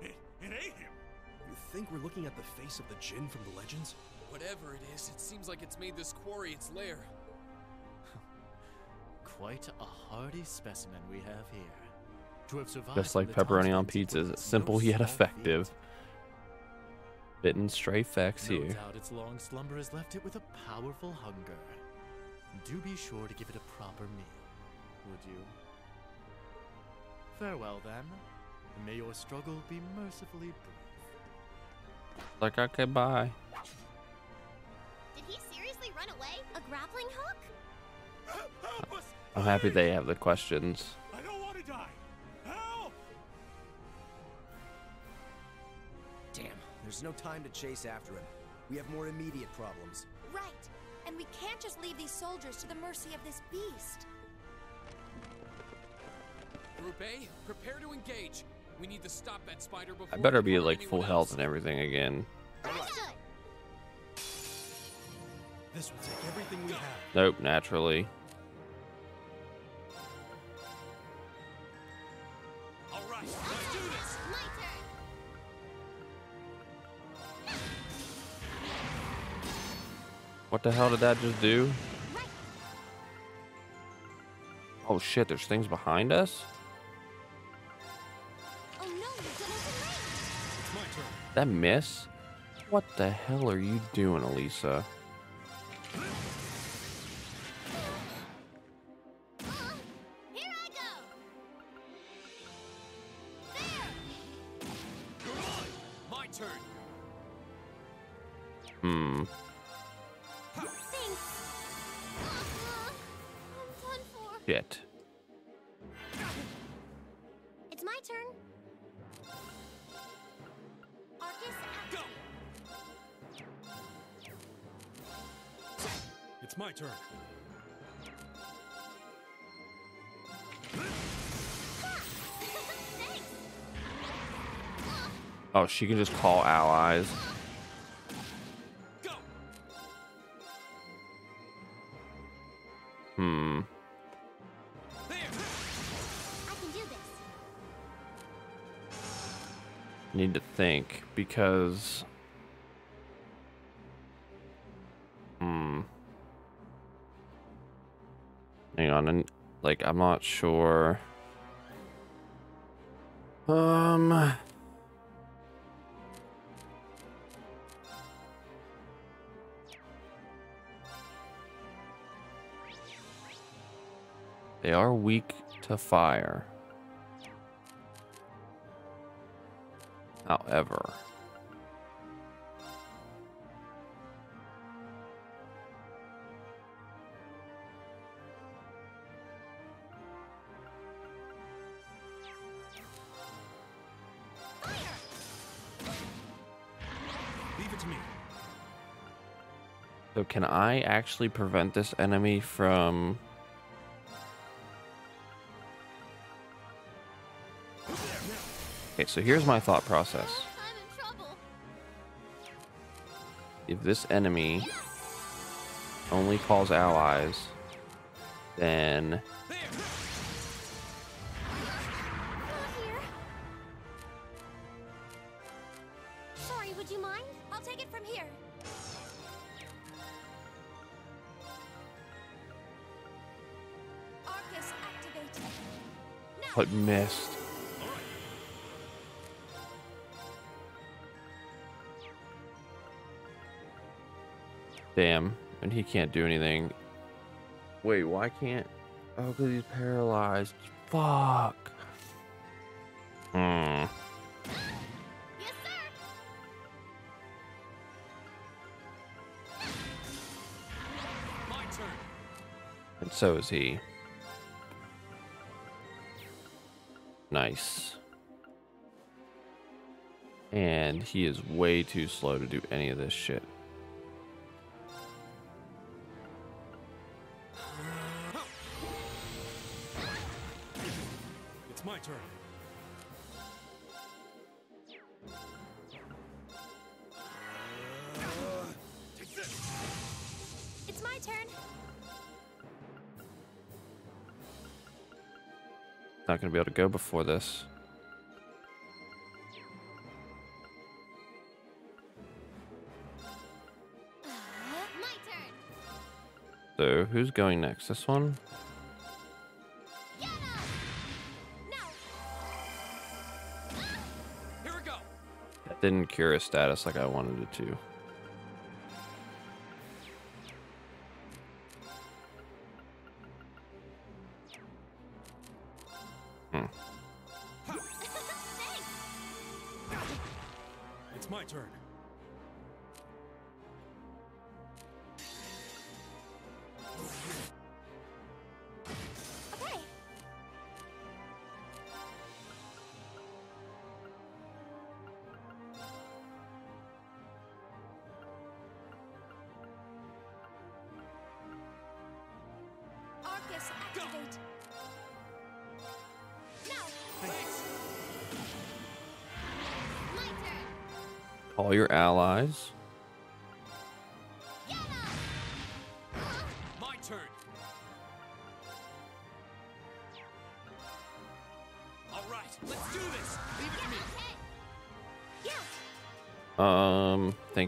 It, it ate him! You think we're looking at the face of the Jin from the legends? Whatever it is, it seems like it's made this quarry its lair. Quite a hardy specimen we have here. To have survived Just like pepperoni on Titans pizza, was it's simple no yet effective. Bitten stray facts No here. doubt its long slumber has left it with a powerful hunger. Do be sure to give it a proper meal, would you? Farewell then. May your struggle be mercifully brief. Like, okay, bye. Did he seriously run away? A grappling hook? Help us! I'm happy they have the questions. There's no time to chase after him. We have more immediate problems. Right. And we can't just leave these soldiers to the mercy of this beast. Group A, prepare to engage. We need to stop that spider before I better be harm like full health else. and everything again. Understood. This will take everything we have. Nope, naturally. What the hell did that just do? Oh shit, there's things behind us? Oh no, you're getting some rain. It's my turn. That miss? What the hell are you doing, Alisa? Shit. It's my turn. Arcus, Go! It's my turn. Oh, she can just call allies. Think because. Hmm. Hang on, and like I'm not sure. Um. They are weak to fire. However, Leave it to me. so can I actually prevent this enemy from Okay, so here's my thought process. I'm in trouble. If this enemy only calls allies, then Not here. Damn, and he can't do anything. Wait, why can't? Oh, because he's paralyzed. Fuck. Hmm. Yes, sir. My turn. And so is he. Nice. And he is way too slow to do any of this shit. It's my turn. Uh, take this! It's my turn. Not gonna be able to go before this. Uh-huh. My turn. So who's going next? This one? Didn't cure his status like I wanted it to.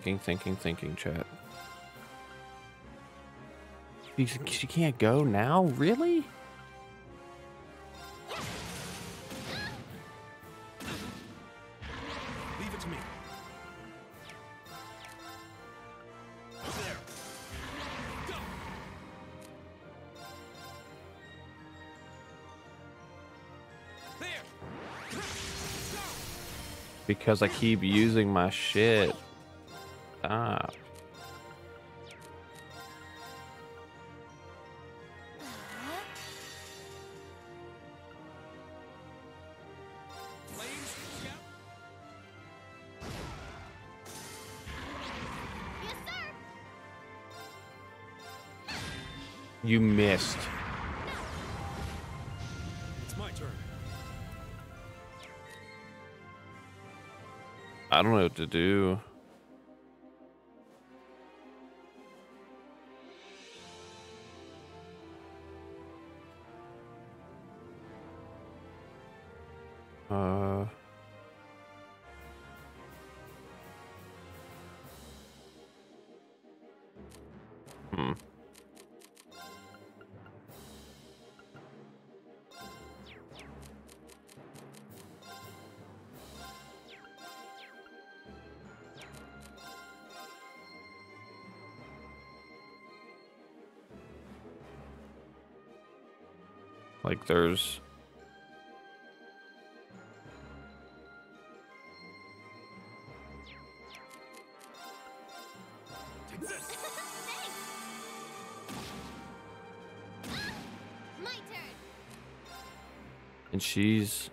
Thinking, thinking, thinking, chat. She, she can't go now? Really? Leave it to me. There. Go! There! Go! Because I keep using my shit. To do. Uh. Like there's Thanks. My turn. and she's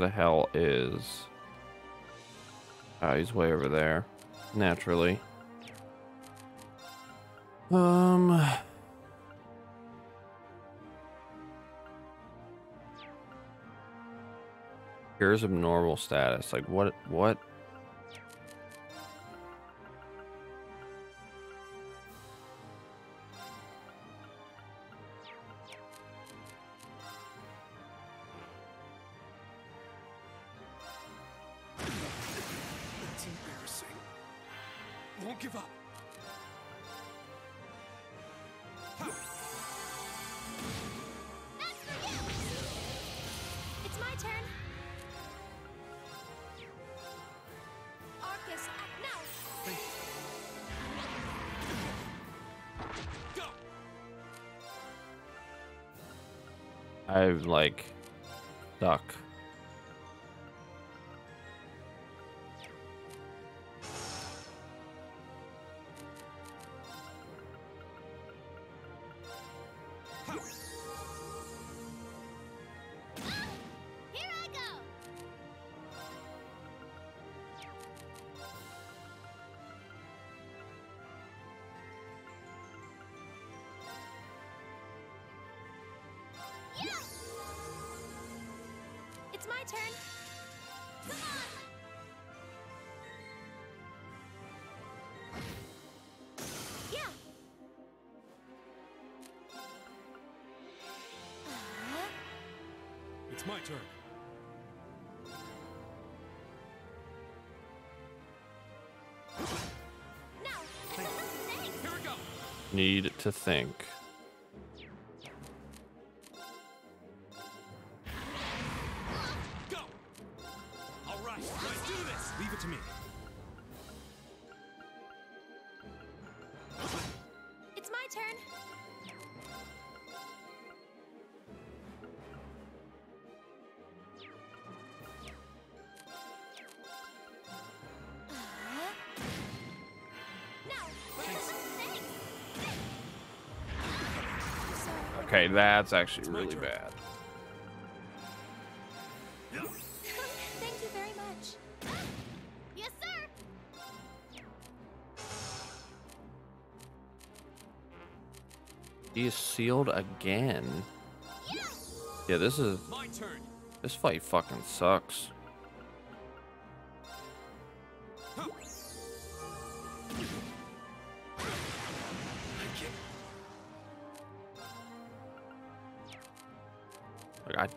the hell is Oh, he's way over there. Naturally. Um Here's abnormal status. Like what what like Need to think. Sorry. That's actually my really turn. bad. Thank you very much. Yes, sir! He is sealed again. Yeah! Yeah, this is My turn! this fight fucking sucks.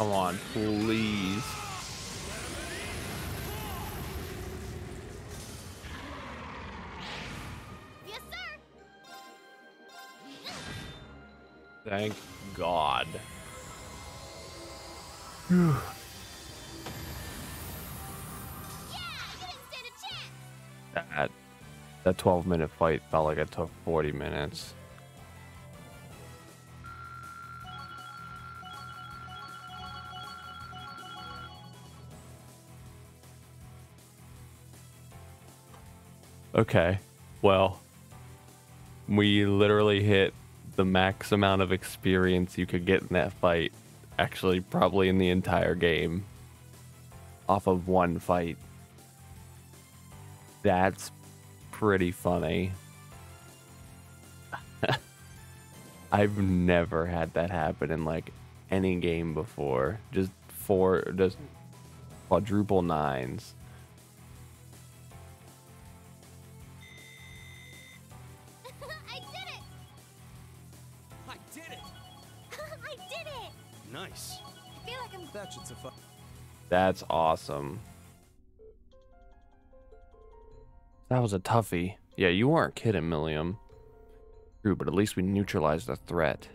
Come on, please. Yes, sir. Thank God. Yeah, you didn't stand a chance. That that 12 minute fight felt like it took 40 minutes. Okay. Well, we literally hit the max amount of experience you could get in that fight. Actually, probably in the entire game. Off of one fight. That's pretty funny. I've never had that happen in like any game before. Just four, just quadruple nines. That's awesome. That was a toughie. Yeah, you weren't kidding, Millium. True, but at least we neutralized the threat.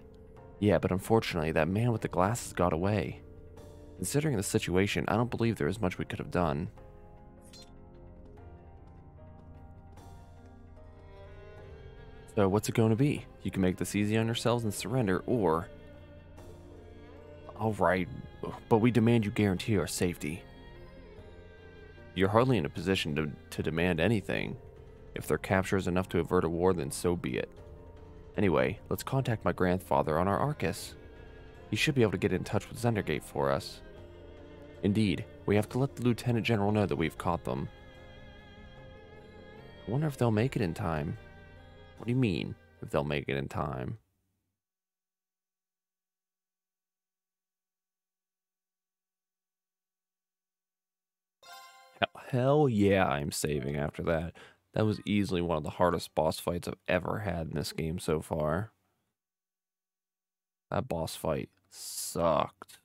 Yeah, but unfortunately, that man with the glasses got away. Considering the situation, I don't believe there is much we could have done. So, what's it going to be? You can make this easy on yourselves and surrender, or. Alright, but we demand you guarantee our safety. You're hardly in a position to, to demand anything. If their capture is enough to avert a war, then so be it. Anyway, let's contact my grandfather on our Arcus. He should be able to get in touch with Zender Gate for us. Indeed, we have to let the Lieutenant General know that we've caught them. I wonder if they'll make it in time. What do you mean, if they'll make it in time? Hell- yeah, I'm saving after that. That was easily one of the hardest boss fights I've ever had in this game so far. That boss fight sucked.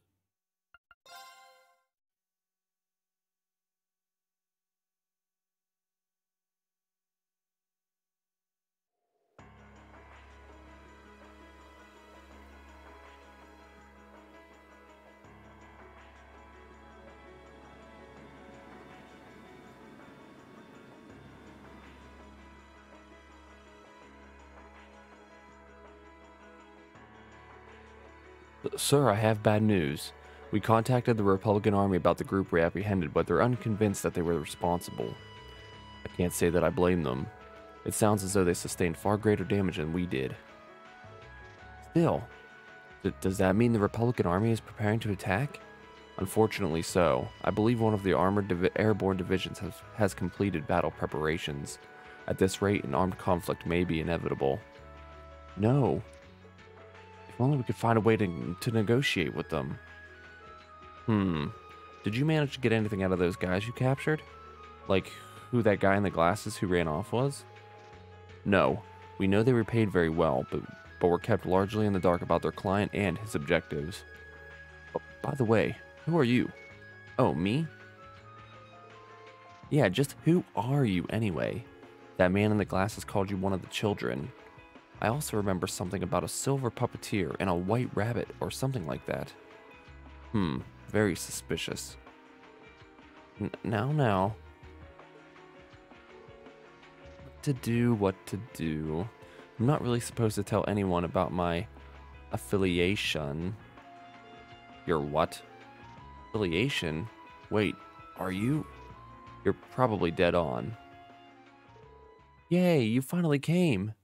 Sir, I have bad news. We contacted the Republican Army about the group we apprehended, but they're unconvinced that they were responsible. I can't say that I blame them. It sounds as though they sustained far greater damage than we did. Still, d- does that mean the Republican Army is preparing to attack? Unfortunately, so. I believe one of the armored airborne divisions has, has completed battle preparations. At this rate, an armed conflict may be inevitable. No, only we could find a way to, to negotiate with them. Hmm. Did you manage to get anything out of those guys you captured? Like who that guy in the glasses who ran off was? No. We know they were paid very well, but, but were kept largely in the dark about their client and his objectives. Oh, by the way, who are you? Oh, me? Yeah, just who are you anyway? That man in the glasses called you one of the children. I also remember something about a silver puppeteer and a white rabbit or something like that. Hmm, very suspicious. N- now, now. What to do, what to do. I'm not really supposed to tell anyone about my affiliation. Your what? Affiliation? Wait, are you? You're probably dead on. Yay, you finally came.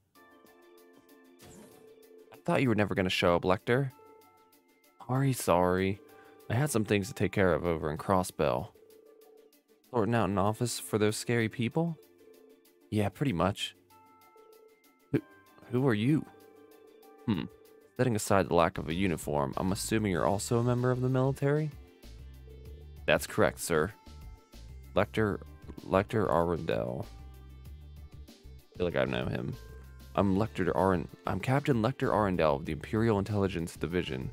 Thought you were never going to show up, Lechter. Sorry, sorry. I had some things to take care of over in Crossbell. Sorting out an office for those scary people? Yeah, pretty much. Who, who are you? Hmm. Setting aside the lack of a uniform, I'm assuming you're also a member of the military? That's correct, sir. Lechter, Lechter Arundel. I feel like I know him. I'm Lechter Arun. I'm Captain Lechter Arundel of the Imperial Intelligence Division.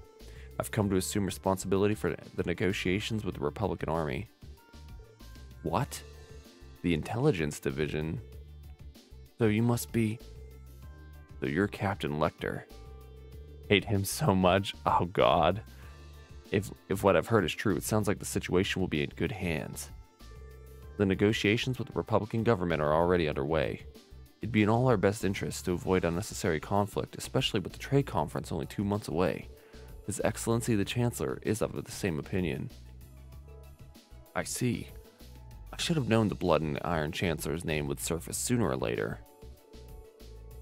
I've come to assume responsibility for the negotiations with the Republican Army. What? The Intelligence Division? So you must be. So you're Captain Lechter. Hate him so much. Oh God. If if what I've heard is true, it sounds like the situation will be in good hands. The negotiations with the Republican government are already underway. It'd be in all our best interests to avoid unnecessary conflict, especially with the trade conference only two months away. His Excellency the Chancellor is of the same opinion. I see. I should have known the Blood and Iron Chancellor's name would surface sooner or later.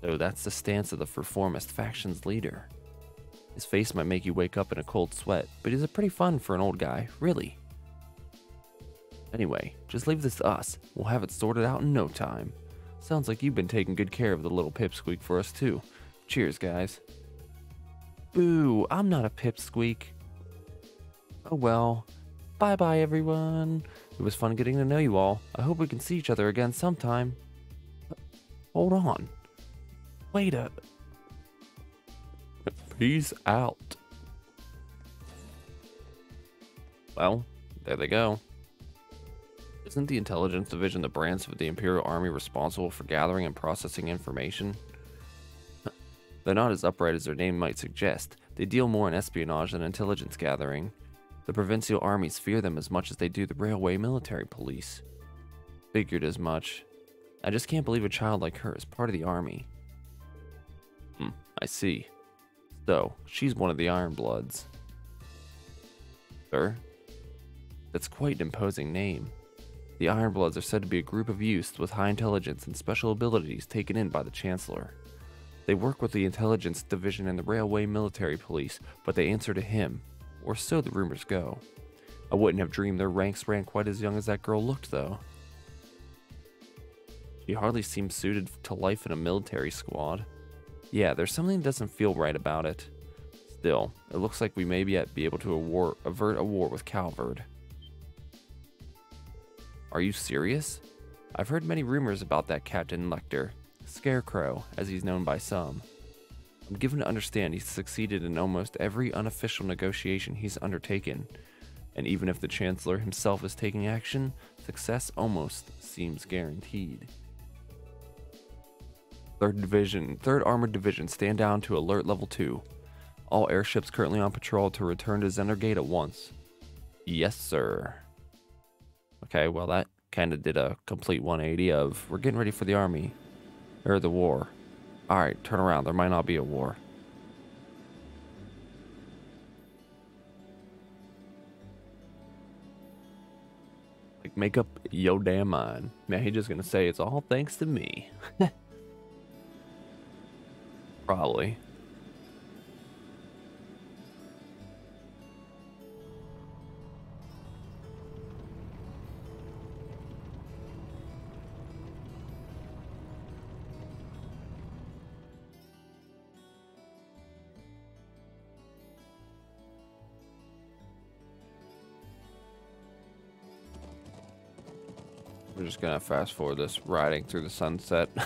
So that's the stance of the Reformist faction's leader. His face might make you wake up in a cold sweat, but he's a pretty fun for an old guy, really. Anyway, just leave this to us. We'll have it sorted out in no time. Sounds like you've been taking good care of the little pipsqueak for us too. Cheers, guys. Boo, I'm not a pipsqueak. Oh well. Bye bye, everyone. It was fun getting to know you all. I hope we can see each other again sometime. Hold on. Wait a. Peace out. Well, there they go. Isn't the intelligence division the branch of the Imperial Army responsible for gathering and processing information? They're not as upright as their name might suggest. They deal more in espionage than intelligence gathering. The provincial armies fear them as much as they do the railway military police. Figured as much. I just can't believe a child like her is part of the army. Hmm, I see. So, she's one of the Iron Bloods. Sir? That's quite an imposing name. The Iron Bloods are said to be a group of youths with high intelligence and special abilities taken in by the Chancellor. They work with the Intelligence Division and the Railway Military Police, but they answer to him, or so the rumors go. I wouldn't have dreamed their ranks ran quite as young as that girl looked, though. She hardly seems suited to life in a military squad. Yeah, there's something that doesn't feel right about it. Still, it looks like we may yet be able to avert a war with Calvard. Are you serious? I've heard many rumors about that Captain Lechter, Scarecrow, as he's known by some. I'm given to understand he's succeeded in almost every unofficial negotiation he's undertaken, and even if the Chancellor himself is taking action, success almost seems guaranteed. Third Division, Third Armored Division, stand down to alert level 2. All airships currently on patrol to return to Zender Gate at once. Yes, sir. Okay, well, that kind of did a complete 180 of we're getting ready for the army or the war. All right, turn around. There might not be a war. Like, make up yo damn mind. Man, he just gonna say it's all thanks to me. Probably. Gonna fast forward this riding through the sunset.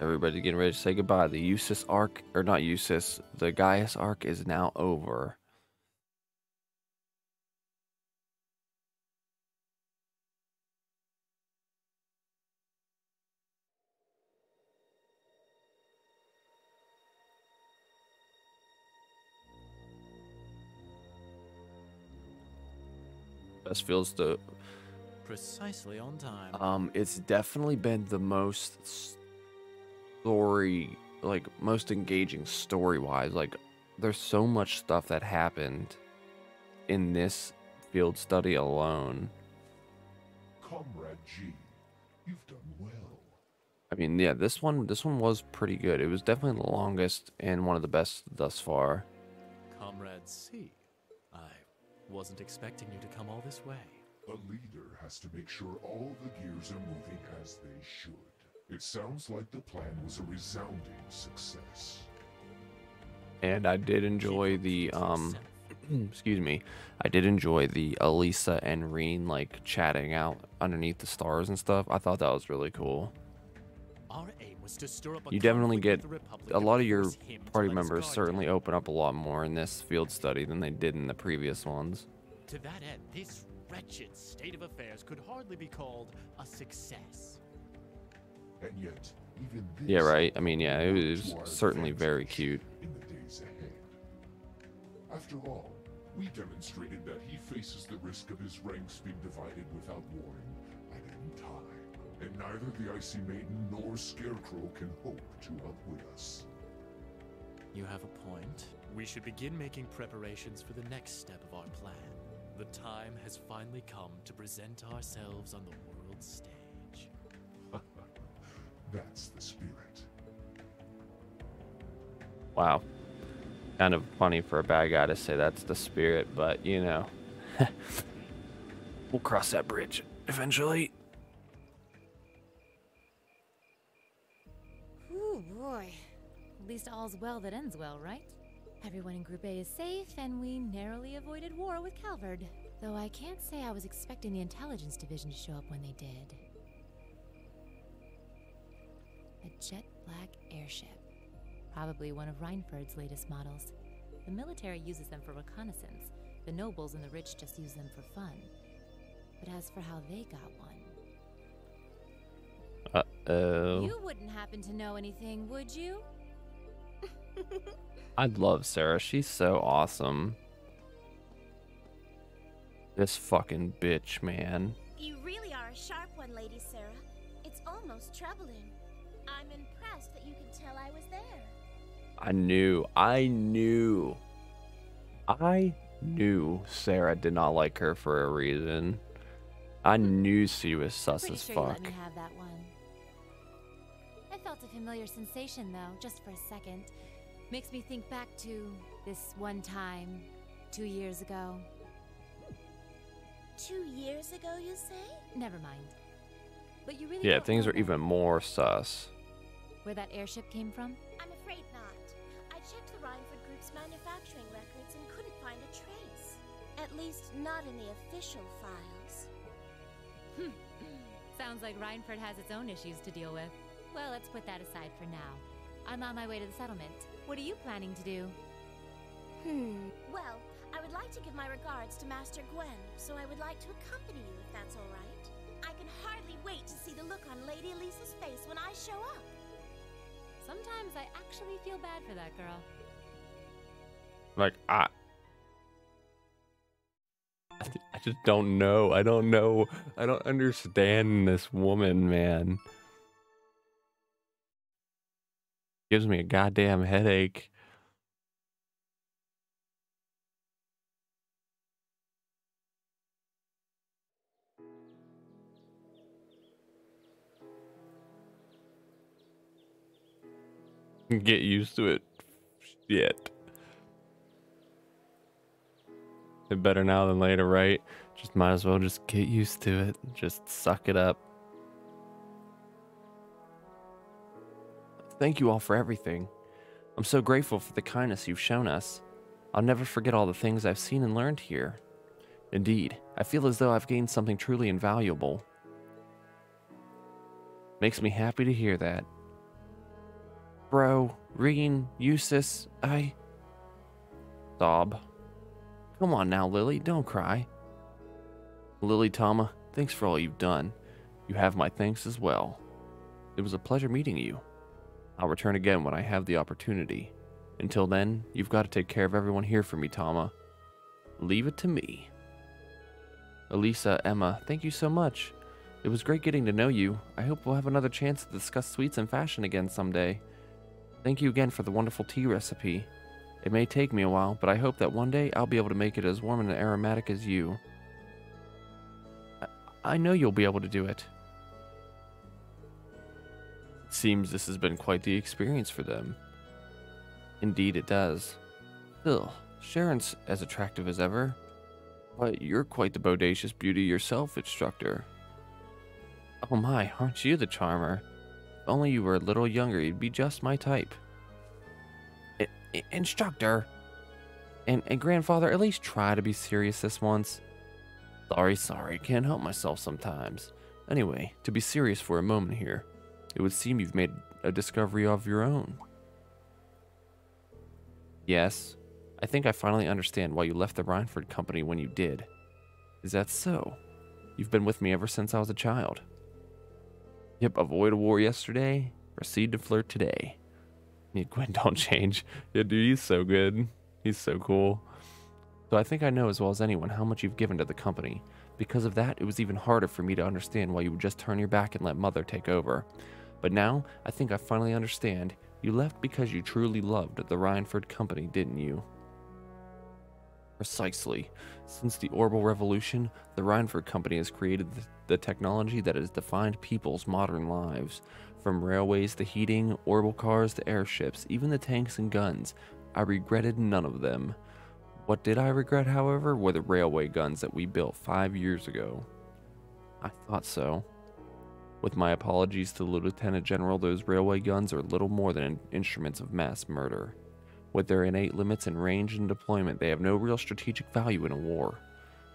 Everybody getting ready to say goodbye. The Eustace arc, or not Eustace, the Gaius arc is now over. Best feels the Precisely on time. um it's definitely been the most story like most engaging story wise like there's so much stuff that happened in this field study alone Comrade G, you've done well. i mean yeah this one this one was pretty good it was definitely the longest and one of the best thus far Comrade C, I wasn't expecting you to come all this way. A leader has to make sure all the gears are moving as they should. It sounds like the plan was a resounding success. and i did enjoy the um excuse me i did enjoy the Alisa and Rean like chatting out underneath the stars and stuff i thought that was really cool Our aim was to stir up a you definitely get with the Republic a lot of your force him to party members certainly open up a lot more in this field study than they did in the previous ones. To that end, this wretched state of affairs could hardly be called a success. And yet, even this Yeah, right. I mean, yeah, it was certainly very cute. In the days ahead. After all, we demonstrated that he faces the risk of his ranks being divided without warning at any time. And neither the Icy Maiden nor Scarecrow can hope to outwit us. You have a point. We should begin making preparations for the next step of our plan. The time has finally come to present ourselves on the world stage. That's the spirit. Wow. Kind of funny for a bad guy to say that's the spirit, but you know. we'll cross that bridge eventually. All's well that ends well, right? Everyone in Group A is safe, and we narrowly avoided war with Calvard. Though I can't say I was expecting the intelligence division to show up when they did. A jet black airship. Probably one of Reinford's latest models. The military uses them for reconnaissance. The nobles and the rich just use them for fun. But as for how they got one, Uh oh. you wouldn't happen to know anything, would you? I'd love Sara. She's so awesome. This fucking bitch, man. You really are a sharp one, Lady Sara. It's almost troubling. I'm impressed that you could tell I was there. I knew. I knew. I knew Sara did not like her for a reason. I knew she was sus as sure you let fuck. me have that one. I felt a familiar sensation, though, just for a second. Makes me think back to this one time, two years ago. Two years ago, you say? Never mind. But you really Yeah, things are that. even more sus. Where that airship came from? I'm afraid not. I checked the Reinford Group's manufacturing records and couldn't find a trace. At least, not in the official files. Hmm. Sounds like Reinford has its own issues to deal with. Well, let's put that aside for now. I'm on my way to the settlement. What are you planning to do? Hmm. Well, I would like to give my regards to Master Gwyn, so I would like to accompany you if that's all right. I can hardly wait to see the look on Lady Alisa's face when I show up. Sometimes I actually feel bad for that girl. Like I I just don't know. I don't know. I don't understand this woman, man. Gives me a goddamn headache. Get used to it. Shit. It better now than later, right? Just might as well just get used to it. Just suck it up. Thank you all for everything. I'm so grateful for the kindness you've shown us. I'll never forget all the things I've seen and learned here. Indeed, I feel as though I've gained something truly invaluable. Makes me happy to hear that. bro, Rean, Eustace, I. Sob. Come on now, Lily, don't cry. Lily Tama, thanks for all you've done. You have my thanks as well. It was a pleasure meeting you. I'll return again when I have the opportunity. Until then, you've got to take care of everyone here for me, Tama. Leave it to me. Alisa, Emma, thank you so much. It was great getting to know you. I hope we'll have another chance to discuss sweets and fashion again someday. Thank you again for the wonderful tea recipe. It may take me a while, but I hope that one day I'll be able to make it as warm and aromatic as you. I, I know you'll be able to do it. Seems this has been quite the experience for them. Indeed, it does. Still, Sharon's as attractive as ever. But you're quite the bodacious beauty yourself, instructor. Oh my, aren't you the charmer? If only you were a little younger, you'd be just my type. I I instructor! And, and grandfather, at least try to be serious this once. Sorry, sorry, can't help myself sometimes. Anyway, to be serious for a moment here, it would seem you've made a discovery of your own. Yes, I think I finally understand why you left the Reinford Company when you did. Is that so? You've been with me ever since I was a child. Yep, avoid a war yesterday, proceed to flirt today. Yeah, Gwyn don't change. Yeah, dude, he's so good. He's so cool. So I think I know as well as anyone how much you've given to the company. Because of that, it was even harder for me to understand why you would just turn your back and let Mother take over. But now, I think I finally understand. You left because you truly loved the Reinford Company, didn't you? Precisely. Since the Orbital Revolution, the Reinford Company has created the, technology that has defined people's modern lives. From railways to heating, orbital cars to airships, even the tanks and guns. I regretted none of them. What did I regret, however, were the railway guns that we built five years ago. I thought so. With my apologies to the Lieutenant General, those railway guns are little more than instruments of mass murder. With their innate limits in range and deployment, they have no real strategic value in a war.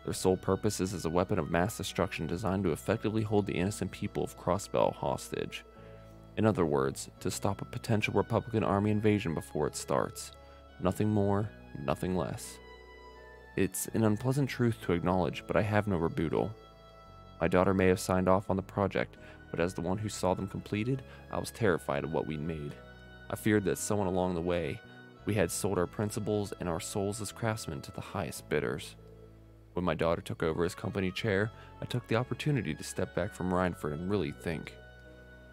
Their sole purpose is as a weapon of mass destruction designed to effectively hold the innocent people of Crossbell hostage. In other words, to stop a potential Republican army invasion before it starts. Nothing more, nothing less. It's an unpleasant truth to acknowledge, but I have no rebuttal. My daughter may have signed off on the project, but as the one who saw them completed, I was terrified of what we'd made. I feared that someone along the way, we had sold our principles and our souls as craftsmen to the highest bidders. When my daughter took over as company chair, I took the opportunity to step back from Reinford and really think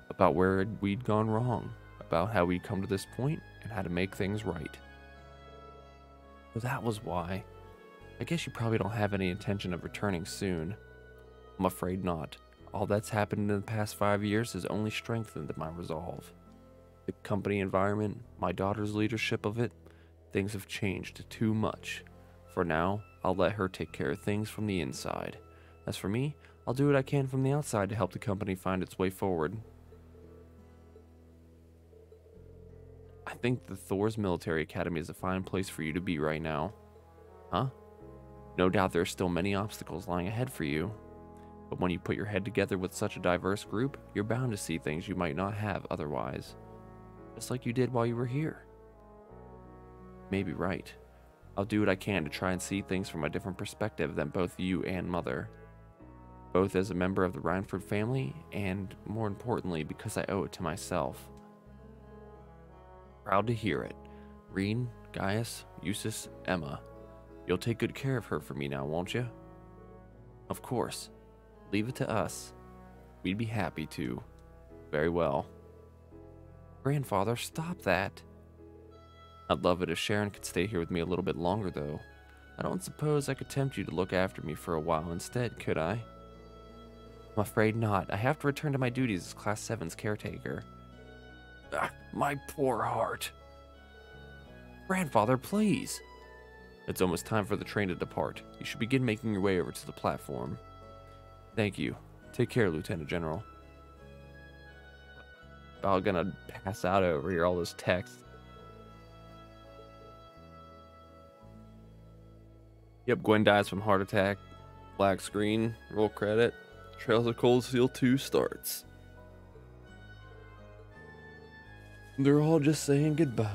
about where we'd gone wrong, about how we'd come to this point, and how to make things right. So that was why. I guess you probably don't have any intention of returning soon. I'm afraid not. All that's happened in the past five years has only strengthened my resolve. The company environment, my daughter's leadership of it, things have changed too much. For now, I'll let her take care of things from the inside. As for me, I'll do what I can from the outside to help the company find its way forward. I think the Thors Military Academy is a fine place for you to be right now. Huh? No doubt there are still many obstacles lying ahead for you. But when you put your head together with such a diverse group, you're bound to see things you might not have otherwise. Just like you did while you were here. Maybe right. I'll do what I can to try and see things from a different perspective than both you and Mother. Both as a member of the Reinford family, and more importantly, because I owe it to myself. Proud to hear it. Rean, Gaius, Eustace, Emma. You'll take good care of her for me now, won't you? Of course. Leave it to us. We'd be happy to. Very well. Grandfather, stop that. I'd love it if Sharon could stay here with me a little bit longer, though. I don't suppose I could tempt you to look after me for a while instead, could I? I'm afraid not. I have to return to my duties as Class 7's caretaker. Ah, my poor heart. Grandfather, please. It's almost time for the train to depart. You should begin making your way over to the platform. Thank you. Take care, Lieutenant General. About gonna pass out over here, all this text. Yep, Gwyn dies from heart attack. Black screen, roll credit. Trails of Cold Steel 2 starts. They're all just saying goodbye.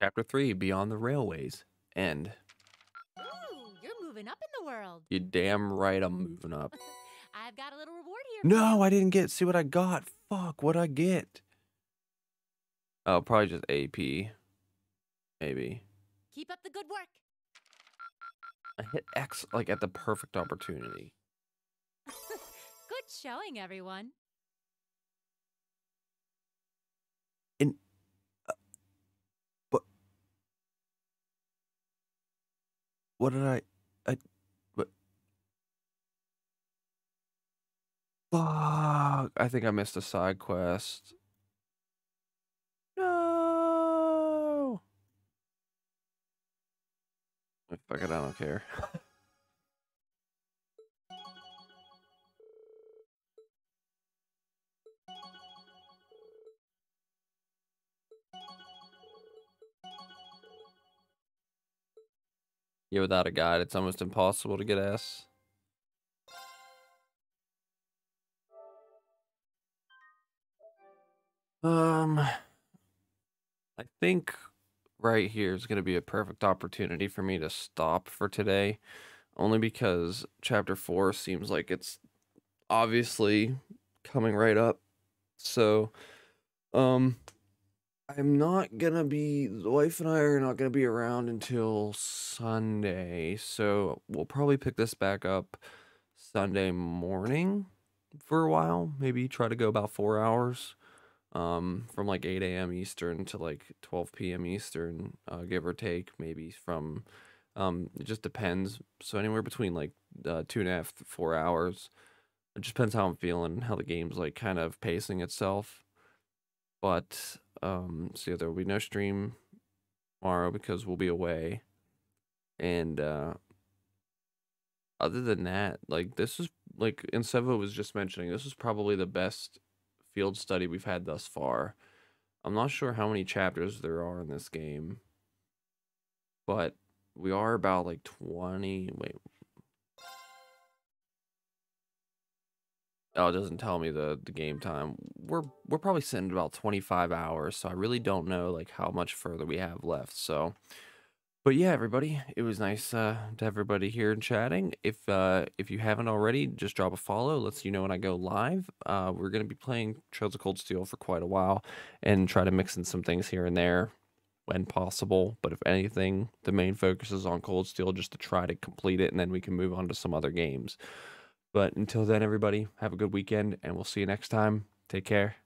Chapter 3 Beyond the Railways. End. Ooh, you're moving up in the world. You damn right I'm moving up. I've got a little reward here. No. I didn't get. See what I got. Fuck, what I get? Oh, probably just AP. Maybe. Keep up the good work. I hit X like at the perfect opportunity. good showing, everyone. In. Uh, but. What did I. I. What. Fuck. I think I missed a side quest. No. Oh, fuck it, I don't care. Yeah, without a guide, it's almost impossible to get S. Um, I think right here is going to be a perfect opportunity for me to stop for today, only because chapter four seems like it's obviously coming right up. So, um, I'm not gonna be, the wife and I are not gonna be around until Sunday, so we'll probably pick this back up Sunday morning for a while. Maybe try to go about four hours, um, from like 8 a.m. Eastern to like 12 p.m. Eastern, uh, give or take, maybe from, um, it just depends. So anywhere between like uh, two and a half to four hours. It just depends how I'm feeling, how the game's like kind of pacing itself. But um, so yeah, there will be no stream tomorrow because we'll be away. And uh, other than that, like this is like Insevo was just mentioning, this is probably the best field study we've had thus far. I'm not sure how many chapters there are in this game, but we are about like 20. Wait. Oh, it doesn't tell me the the game time. We're we're probably sitting about 25 hours, so I really don't know like how much further we have left. So, but yeah, everybody, it was nice uh, to have everybody here and chatting. If uh, if you haven't already, just drop a follow. Let's you know when I go live. Uh, we're gonna be playing Trails of Cold Steel for quite a while, and try to mix in some things here and there when possible. But if anything, the main focus is on Cold Steel just to try to complete it, and then we can move on to some other games. But until then, everybody, have a good weekend, and we'll see you next time. Take care.